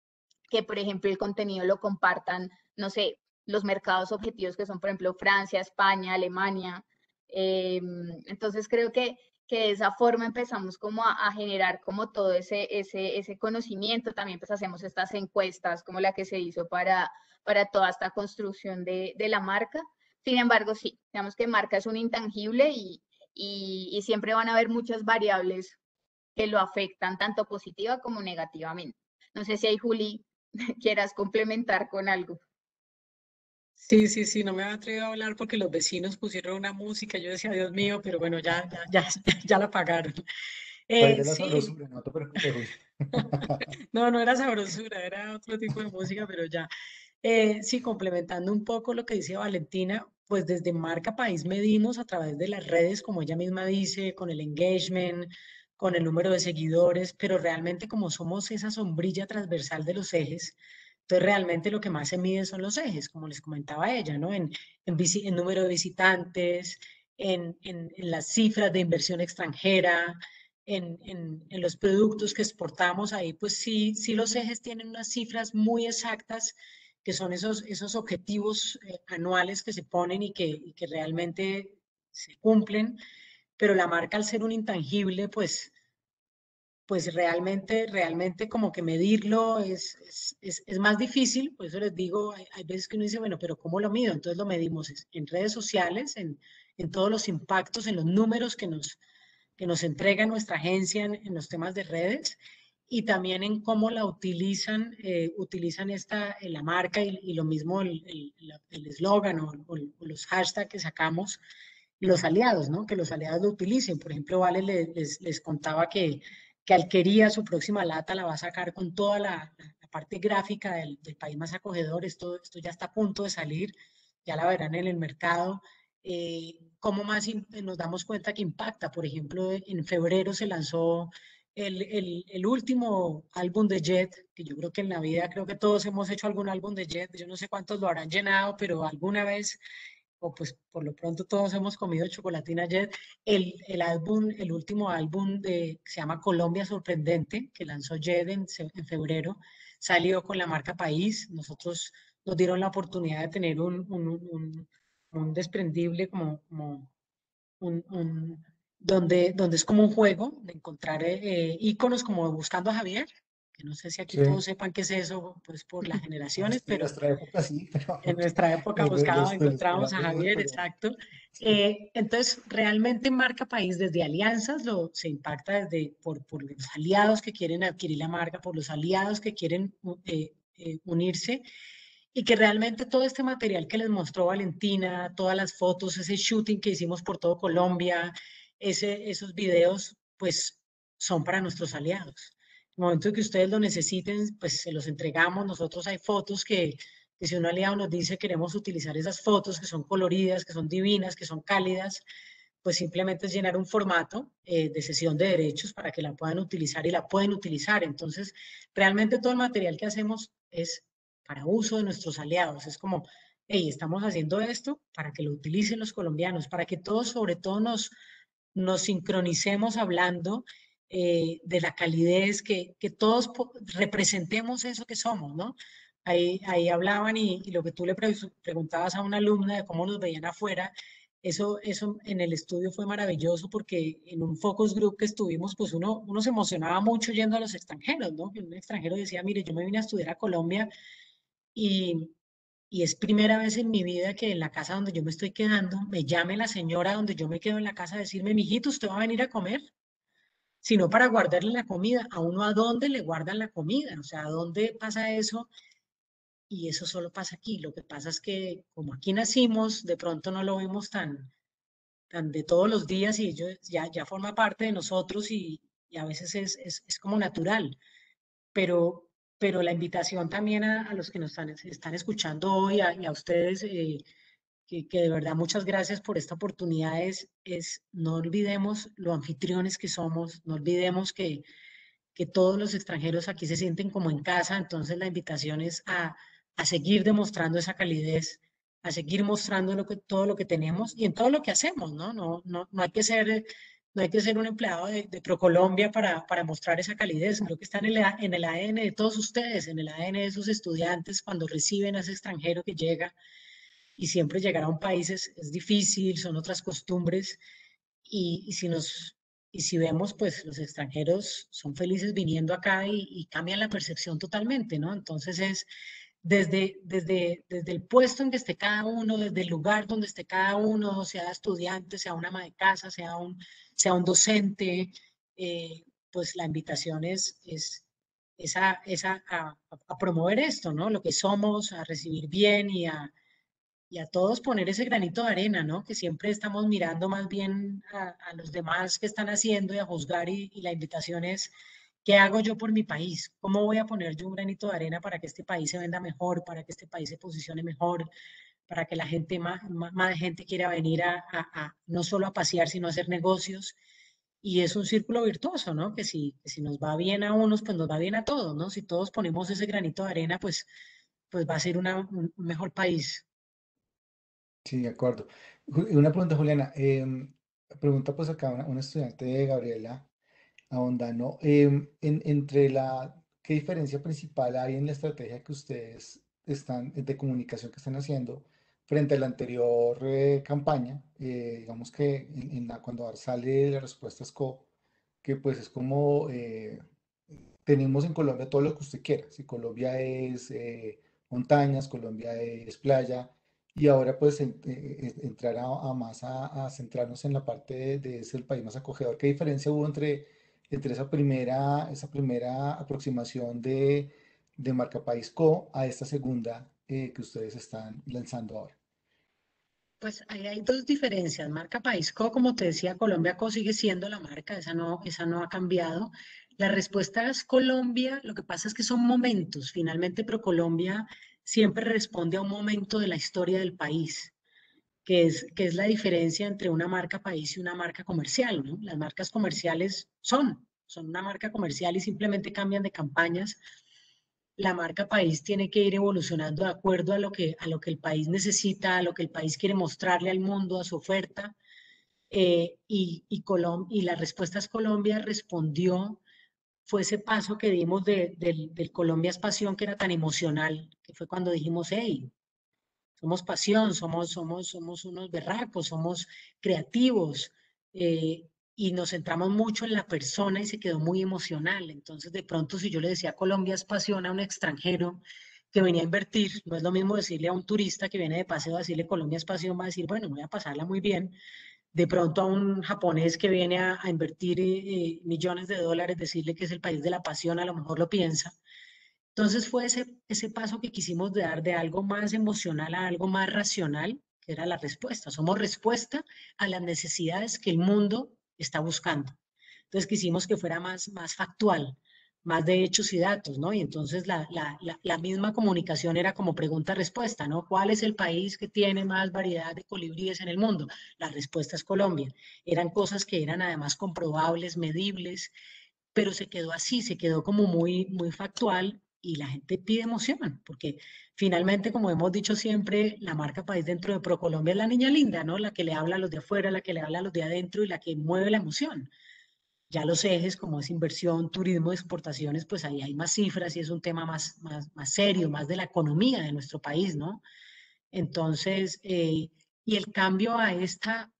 que por ejemplo el contenido lo compartan, no sé, los mercados objetivos que son, por ejemplo, Francia, España, Alemania. Em, entonces creo que que de esa forma empezamos como a, generar como todo ese, ese, ese conocimiento. También pues hacemos estas encuestas como la que se hizo para, para toda esta construcción de, de la marca. Sin embargo, sí, digamos que marca es un intangible y, y, y siempre van a haber muchas variables que lo afectan tanto positiva como negativamente. No sé si ahí, Juli, quieras complementar con algo. Sí, sí, sí, no me había atrevido a hablar porque los vecinos pusieron una música, yo decía, Dios mío, pero bueno, ya, ya, ya, la pagaron. Eh, sí. no, no, no era sabrosura, era otro tipo de música, pero ya. Eh, sí, complementando un poco lo que dice Valentina, pues desde Marca País medimos a través de las redes, como ella misma dice, con el engagement, con el número de seguidores, pero realmente como somos esa sombrilla transversal de los ejes, entonces, realmente lo que más se mide son los ejes, como les comentaba ella, ¿no? En, en, número de visitantes, en, en, las cifras de inversión extranjera, en, los productos que exportamos. Ahí, pues sí, sí los ejes tienen unas cifras muy exactas, que son esos, esos objetivos eh, anuales que se ponen y que, y que realmente se cumplen. Pero la marca, al ser un intangible, pues pues realmente, realmente como que medirlo es, es, es, más difícil, por eso les digo, hay, veces que uno dice, bueno, pero ¿cómo lo mido? Entonces lo medimos en redes sociales, en, en todos los impactos, en los números que nos, que nos entrega nuestra agencia en, los temas de redes y también en cómo la utilizan, eh, utilizan esta, la marca y, lo mismo el eslogan o, o, los hashtags que sacamos, los aliados, ¿no? Que los aliados lo utilicen. Por ejemplo, Vale les, les contaba que que Alquería, su próxima lata, la va a sacar con toda la, parte gráfica del, país más acogedor. Esto, esto ya está a punto de salir, ya la verán en el mercado. Eh, ¿Cómo más nos damos cuenta que impacta? Por ejemplo, en febrero se lanzó el, el, el, último álbum de Jet, que yo creo que en la vida, creo que todos hemos hecho algún álbum de Jet, yo no sé cuántos lo habrán llenado, pero alguna vez o pues por lo pronto todos hemos comido chocolatina Jet, el, el álbum, el último álbum de, se llama Colombia Sorprendente, que lanzó Jet en, febrero, salió con la marca País, nosotros nos dieron la oportunidad de tener un, un, un, desprendible como, como un, donde, donde es como un juego de encontrar eh, íconos como Buscando a Javier, que no sé si aquí todos sepan qué es eso, pues por las generaciones, pero, en nuestra época sí. en nuestra época buscábamos, encontrábamos a Javier, exacto. Eh, entonces, realmente Marca País desde alianzas lo, se impacta desde por, por, los aliados que quieren adquirir la marca, por los aliados que quieren eh, eh, unirse y que realmente todo este material que les mostró Valentina, todas las fotos, ese shooting que hicimos por todo Colombia, ese, esos videos, pues son para nuestros aliados el momento que ustedes lo necesiten, pues se los entregamos. Nosotros hay fotos que, si un aliado nos dice queremos utilizar esas fotos que son coloridas, que son divinas, que son cálidas, pues simplemente es llenar un formato eh, de sesión de derechos para que la puedan utilizar y la pueden utilizar. Entonces, realmente todo el material que hacemos es para uso de nuestros aliados. Es como, hey, estamos haciendo esto para que lo utilicen los colombianos, para que todos, sobre todo, nos, nos sincronicemos hablando eh, de la calidez, que, que, todos representemos eso que somos, ¿no? Ahí, ahí hablaban y, lo que tú le preguntabas a una alumna de cómo nos veían afuera, eso, eso en el estudio fue maravilloso porque en un focus group que estuvimos, pues uno, uno se emocionaba mucho yendo a los extranjeros, ¿no? Un extranjero decía, mire, yo me vine a estudiar a Colombia y, y es primera vez en mi vida que en la casa donde yo me estoy quedando, me llame la señora donde yo me quedo en la casa a decirme, mijito, ¿usted va a venir a comer? Sino para guardarle la comida. A uno a dónde le guardan la comida, o sea, a dónde pasa eso. Y eso solo pasa aquí. Lo que pasa es que como aquí nacimos, de pronto no lo vemos tan, tan de todos los días y ello ya, ya forma parte de nosotros y, y a veces es, es, como natural. Pero, pero la invitación también a, a los que nos están, están escuchando hoy y a ustedes, eh, que, de verdad muchas gracias por esta oportunidad, es, es no olvidemos lo anfitriones que somos, no olvidemos que, que todos los extranjeros aquí se sienten como en casa, entonces la invitación es a, a seguir demostrando esa calidez, a seguir mostrando lo que, todo lo que tenemos y en todo lo que hacemos, ¿no? No, no, no hay que ser no hay que ser un empleado de, de ProColombia para, para, mostrar esa calidez. Creo que está en el, en el ADN de todos ustedes, en el ADN de sus estudiantes cuando reciben a ese extranjero que llega y siempre llegar a un país es, es difícil, son otras costumbres y, y, si nos y si vemos, pues los extranjeros son felices viniendo acá y, y cambian la percepción totalmente, ¿no? Entonces es desde, desde, desde el puesto en que esté cada uno, desde el lugar donde esté cada uno, sea estudiante, sea una ama de casa, sea un, sea un docente, eh, pues la invitación es, es, es, a, a, a, promover esto, ¿no? Lo que somos, a recibir bien y a, y a todos poner ese granito de arena, ¿no? Que siempre estamos mirando más bien a, los demás que están haciendo y a juzgar y, la invitación es ¿Qué hago yo por mi país? ¿Cómo voy a poner yo un granito de arena para que este país se venda mejor, para que este país se posicione mejor, para que la gente, más, más gente quiera venir a, no solo a pasear, sino a hacer negocios? Y es un círculo virtuoso, ¿no? Que si, si nos va bien a unos, pues nos va bien a todos, ¿no? Si todos ponemos ese granito de arena, pues, pues va a ser un mejor país. Sí, de acuerdo. Una pregunta, Juliana. Eh, pregunta pues acá una, estudiante de Gabriela ahondando em, en, entre la, ¿qué diferencia principal hay en la estrategia que ustedes están de comunicación que están haciendo frente a la anterior eh, campaña? Eh, digamos que cuando sale la respuesta SCO, que pues es como eh, tenemos en Colombia todo lo que usted quiera. Si Colombia es montañas, Colombia es playa, y ahora pues entrar a, más a, centrarnos en la parte de, de, el país más acogedor. ¿Qué diferencia hubo entre entre esa primera, esa primera aproximación de, de Marca País Co a esta segunda eh, que ustedes están lanzando ahora? Pues ahí hay dos diferencias. Marca País Co, como te decía, Colombia Co sigue siendo la marca, esa no, esa no ha cambiado. La respuesta es Colombia, lo que pasa es que son momentos. Finalmente, ProColombia siempre responde a un momento de la historia del país que es, que es la diferencia entre una marca país y una marca comercial. Las marcas comerciales son, son una marca comercial y simplemente cambian de campañas. La marca país tiene que ir evolucionando de acuerdo a lo que, a lo que el país necesita, a lo que el país quiere mostrarle al mundo, a su oferta. Eh, y, y, y la respuesta es Colombia respondió, fue ese paso que dimos de, del, Colombia es pasión, que era tan emocional, que fue cuando dijimos, hey, somos pasión, somos, somos, somos unos berracos, somos creativos eh, y nos centramos mucho en la persona y se quedó muy emocional. Entonces, de pronto, si yo le decía Colombia es pasión a un extranjero que venía a invertir, no es lo mismo decirle a un turista que viene de paseo, decirle Colombia es pasión, va a decir, bueno, voy a pasarla muy bien. De pronto a un japonés que viene a, invertir eh, eh millones de dólares, decirle que es el país de la pasión, a lo mejor lo piensa. Entonces fue ese, ese paso que quisimos dar de algo más emocional a algo más racional, que era la respuesta. Somos respuesta a las necesidades que el mundo está buscando. Entonces quisimos que fuera más, más factual, más de hechos y datos, ¿no? Y entonces la, la, la, misma comunicación era como pregunta-respuesta, ¿no? ¿Cuál es el país que tiene más variedad de colibríes en el mundo? La respuesta es Colombia. Eran cosas que eran además comprobables, medibles, pero se quedó así, se quedó como muy, muy factual y la gente pide emoción, porque finalmente, como hemos dicho siempre, la marca país dentro de ProColombia es la niña linda, ¿no? La que le habla a los de afuera, la que le habla a los de adentro y la que mueve la emoción. Ya los ejes, como es inversión, turismo, exportaciones, pues ahí hay más cifras y es un tema más, más, más serio, más de la economía de nuestro país, ¿no? Entonces, eh, y el cambio a esta,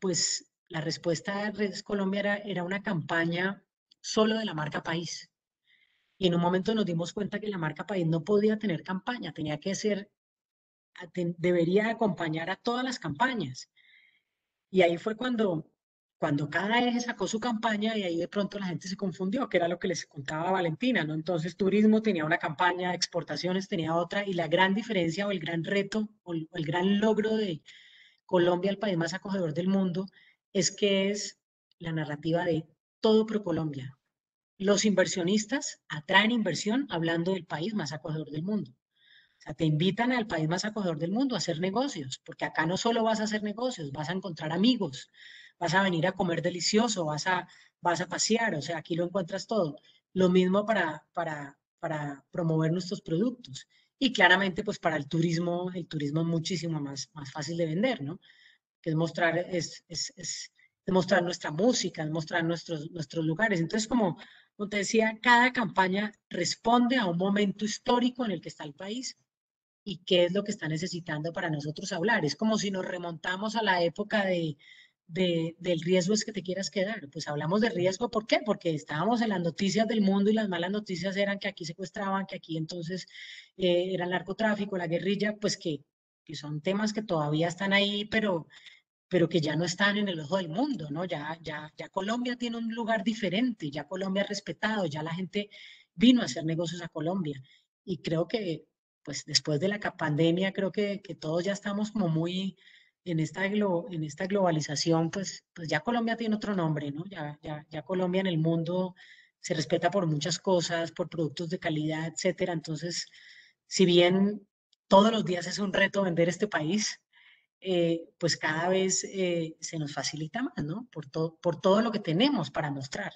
pues la respuesta de Redes Colombia era, era una campaña solo de la marca país y en un momento nos dimos cuenta que la marca país no podía tener campaña, tenía que ser, debería acompañar a todas las campañas. Y ahí fue cuando, cuando cada eje sacó su campaña y ahí de pronto la gente se confundió, que era lo que les contaba Valentina, ¿no? Entonces turismo tenía una campaña, exportaciones tenía otra y la gran diferencia o el gran reto o el, gran logro de Colombia, el país más acogedor del mundo, es que es la narrativa de todo pro Colombia, los inversionistas atraen inversión hablando del país más acogedor del mundo. O sea, te invitan al país más acogedor del mundo a hacer negocios, porque acá no solo vas a hacer negocios, vas a encontrar amigos, vas a venir a comer delicioso, vas a, vas a pasear, o sea, aquí lo encuentras todo. Lo mismo para, para, para promover nuestros productos. Y claramente, pues para el turismo, el turismo es muchísimo más, más fácil de vender, ¿no? Que es mostrar, es, es, es, mostrar nuestra música, es mostrar nuestros, nuestros lugares. Entonces, como, como te decía, cada campaña responde a un momento histórico en el que está el país y qué es lo que está necesitando para nosotros hablar. Es como si nos remontamos a la época de, de, del riesgo es que te quieras quedar. Pues hablamos de riesgo, ¿por qué? Porque estábamos en las noticias del mundo y las malas noticias eran que aquí secuestraban, que aquí entonces eh, era el narcotráfico, la guerrilla, pues que, que son temas que todavía están ahí, pero, pero que ya no están en el ojo del mundo, ¿no? Ya, ya, ya Colombia tiene un lugar diferente, ya Colombia es respetado, ya la gente vino a hacer negocios a Colombia. Y creo que pues después de la pandemia creo que, que todos ya estamos como muy en esta, en esta globalización, pues, pues ya Colombia tiene otro nombre, ¿no? Ya, ya, ya Colombia en el mundo se respeta por muchas cosas, por productos de calidad, etcétera. Entonces, si bien todos los días es un reto vender este país, eh, pues cada vez eh, se nos facilita más, ¿no? Por, todo por todo lo que tenemos para mostrar.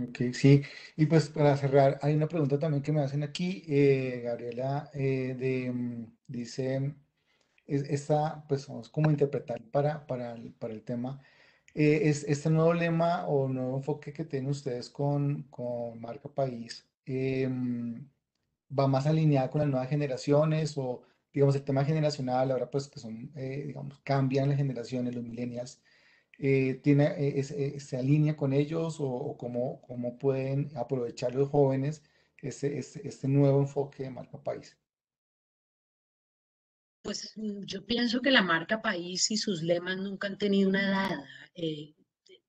Ok, sí. Y pues para cerrar, hay una pregunta también que me hacen aquí, eh, Gabriela, mm, dice, esta, pues como interpretar para, para, el, para el tema, eh, es este nuevo lema o nuevo enfoque que tienen ustedes con, con Marca País, mm, va más alineada con las nuevas generaciones o, digamos, el tema generacional, ahora pues que son, digamos, cambian las generaciones, los millennials eh, tiene, eh, eh, se alinea con ellos o, cómo, cómo, pueden aprovechar los jóvenes este, este, nuevo enfoque de marca país? Pues mm, yo pienso que la marca país y sus lemas nunca han tenido una edad.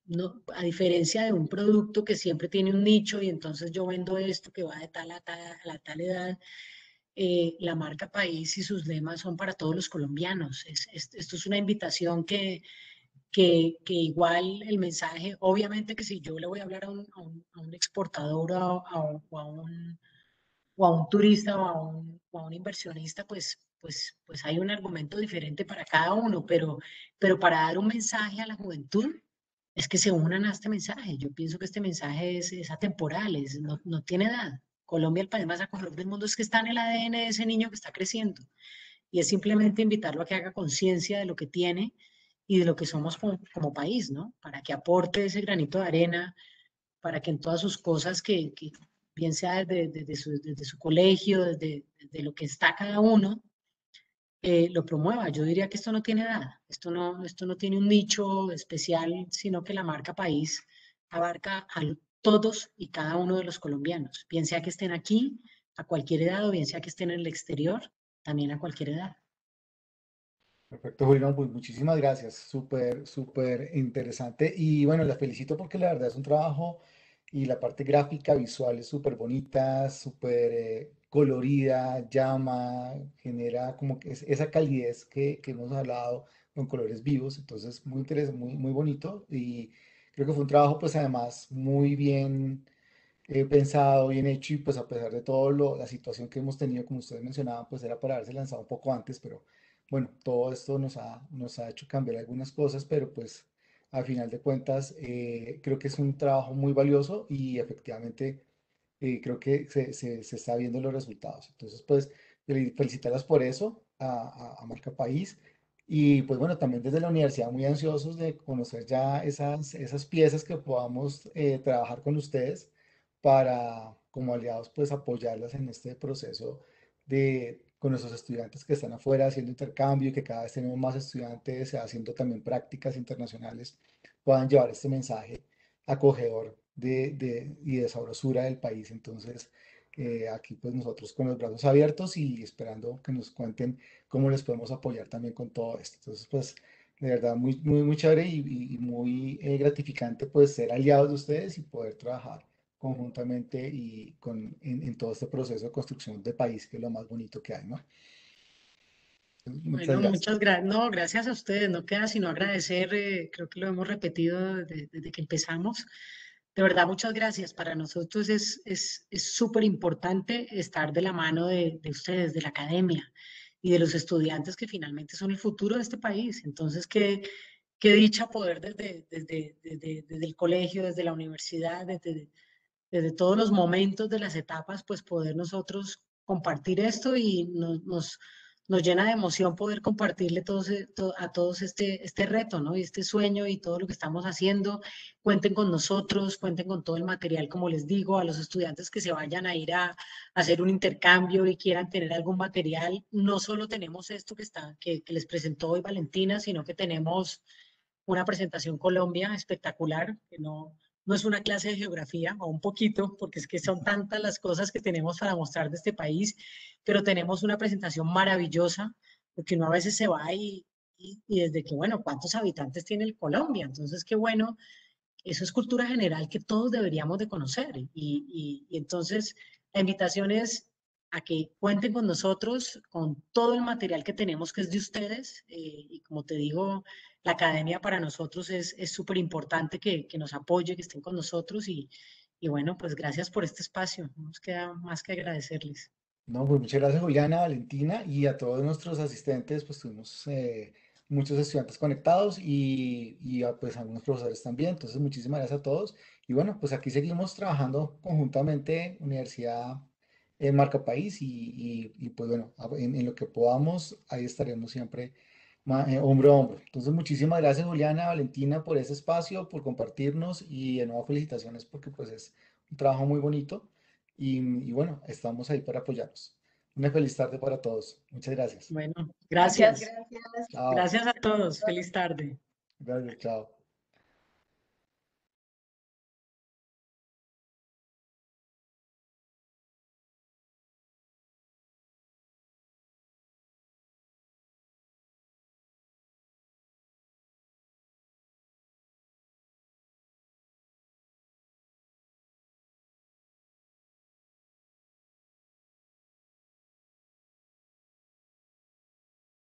no, a diferencia de un producto que siempre tiene un nicho y entonces yo vendo esto que va de tal a tal, a tal edad, la marca país y sus lemas son para todos los colombianos. esto es una invitación que, que, que, igual el mensaje, obviamente que si yo le voy a hablar a un, exportador o a, o a, un, o a un turista o a un, o a un inversionista, pues, pues, pues hay un argumento diferente para cada uno, pero, pero para dar un mensaje a la juventud es que se unan a este mensaje. Yo pienso que este mensaje es, es atemporal, no, no tiene edad. Colombia, el país más acogedor del mundo, es que está en el ADN de ese niño que está creciendo. Y es simplemente invitarlo a que haga conciencia de lo que tiene, y de lo que somos como, país, ¿no? Para que aporte ese granito de arena, para que en todas sus cosas, que, que bien sea desde, desde su, colegio, desde, lo que está cada uno, eh, lo promueva. Yo diría que esto no tiene nada, esto no, esto no tiene un nicho especial, sino que la marca país abarca a todos y cada uno de los colombianos, bien sea que estén aquí a cualquier edad o bien sea que estén en el exterior, también a cualquier edad. Perfecto, Julián, pues muchísimas gracias, súper, súper interesante y bueno, la felicito porque la verdad es un trabajo y la parte gráfica, visual es súper bonita, súper eh, colorida, llama, genera como que esa calidez que, que, hemos hablado con colores vivos, entonces muy interesante, muy, muy bonito y creo que fue un trabajo pues además muy bien eh, pensado, bien hecho y pues a pesar de todo lo, la situación que hemos tenido, como ustedes mencionaban, pues era para haberse lanzado un poco antes, pero bueno, todo esto nos ha, nos ha hecho cambiar algunas cosas, pero pues al final de cuentas eh, creo que es un trabajo muy valioso y efectivamente eh, creo que se, se, se, está viendo los resultados. Entonces, pues felicitarlas por eso a, a, Marca País. Y pues bueno, también desde la universidad muy ansiosos de conocer ya esas, esas piezas que podamos eh, trabajar con ustedes para, como aliados, pues apoyarlas en este proceso de con nuestros estudiantes que están afuera haciendo intercambio y que cada vez tenemos más estudiantes haciendo también prácticas internacionales, puedan llevar este mensaje acogedor de, de, y de sabrosura del país. Entonces, eh, aquí pues nosotros con los brazos abiertos y esperando que nos cuenten cómo les podemos apoyar también con todo esto. Entonces, pues de verdad muy, muy, muy chévere y, y muy eh, gratificante pues ser aliados de ustedes y poder trabajar conjuntamente y con, en, todo este proceso de construcción de país, que es lo más bonito que hay, ¿no? Muchas bueno, gracias. muchas gracias. No, gracias a ustedes. No queda sino agradecer, eh, creo que lo hemos repetido desde, desde, que empezamos. De verdad, muchas gracias. Para nosotros es súper es, importante estar de la mano de, de, ustedes, de la academia y de los estudiantes que finalmente son el futuro de este país. Entonces, qué, qué dicha poder desde, desde, desde, desde el colegio, desde la universidad, desde desde todos los momentos de las etapas, pues poder nosotros compartir esto y nos, nos, nos llena de emoción poder compartirle todos, eh, a todos este, este reto. Y este sueño y todo lo que estamos haciendo. Cuenten con nosotros, cuenten con todo el material, como les digo, a los estudiantes que se vayan a ir a, hacer un intercambio y quieran tener algún material. No solo tenemos esto que, está, que les presentó hoy Valentina, sino que tenemos una presentación Colombia espectacular, que no, no es una clase de geografía, o un poquito, porque es que son tantas las cosas que tenemos para mostrar de este país, pero tenemos una presentación maravillosa, porque uno a veces se va y, desde que, bueno, ¿cuántos habitantes tiene el Colombia? Entonces, qué bueno, eso es cultura general que todos deberíamos de conocer. Y, y entonces, la invitación es a que cuenten con nosotros, con todo el material que tenemos que es de ustedes. Eh, y como te digo, la academia para nosotros es súper importante que, que, nos apoye, que estén con nosotros. Y, y, bueno, pues gracias por este espacio. No nos queda más que agradecerles. No, pues muchas gracias Juliana, Valentina y a todos nuestros asistentes, pues tuvimos eh, muchos estudiantes conectados y, y a, pues algunos profesores también. Entonces, muchísimas gracias a todos. Y bueno, pues aquí seguimos trabajando conjuntamente, Universidad marca país y, y, pues bueno, en, lo que podamos, ahí estaremos siempre eh, hombro a hombro. Entonces, muchísimas gracias Juliana, Valentina por ese espacio, por compartirnos y de nuevo felicitaciones porque pues es un trabajo muy bonito y, y bueno, estamos ahí para apoyarnos. Una feliz tarde para todos. Muchas gracias. Bueno, gracias. Gracias, gracias. gracias a todos. Feliz tarde. Gracias, chao.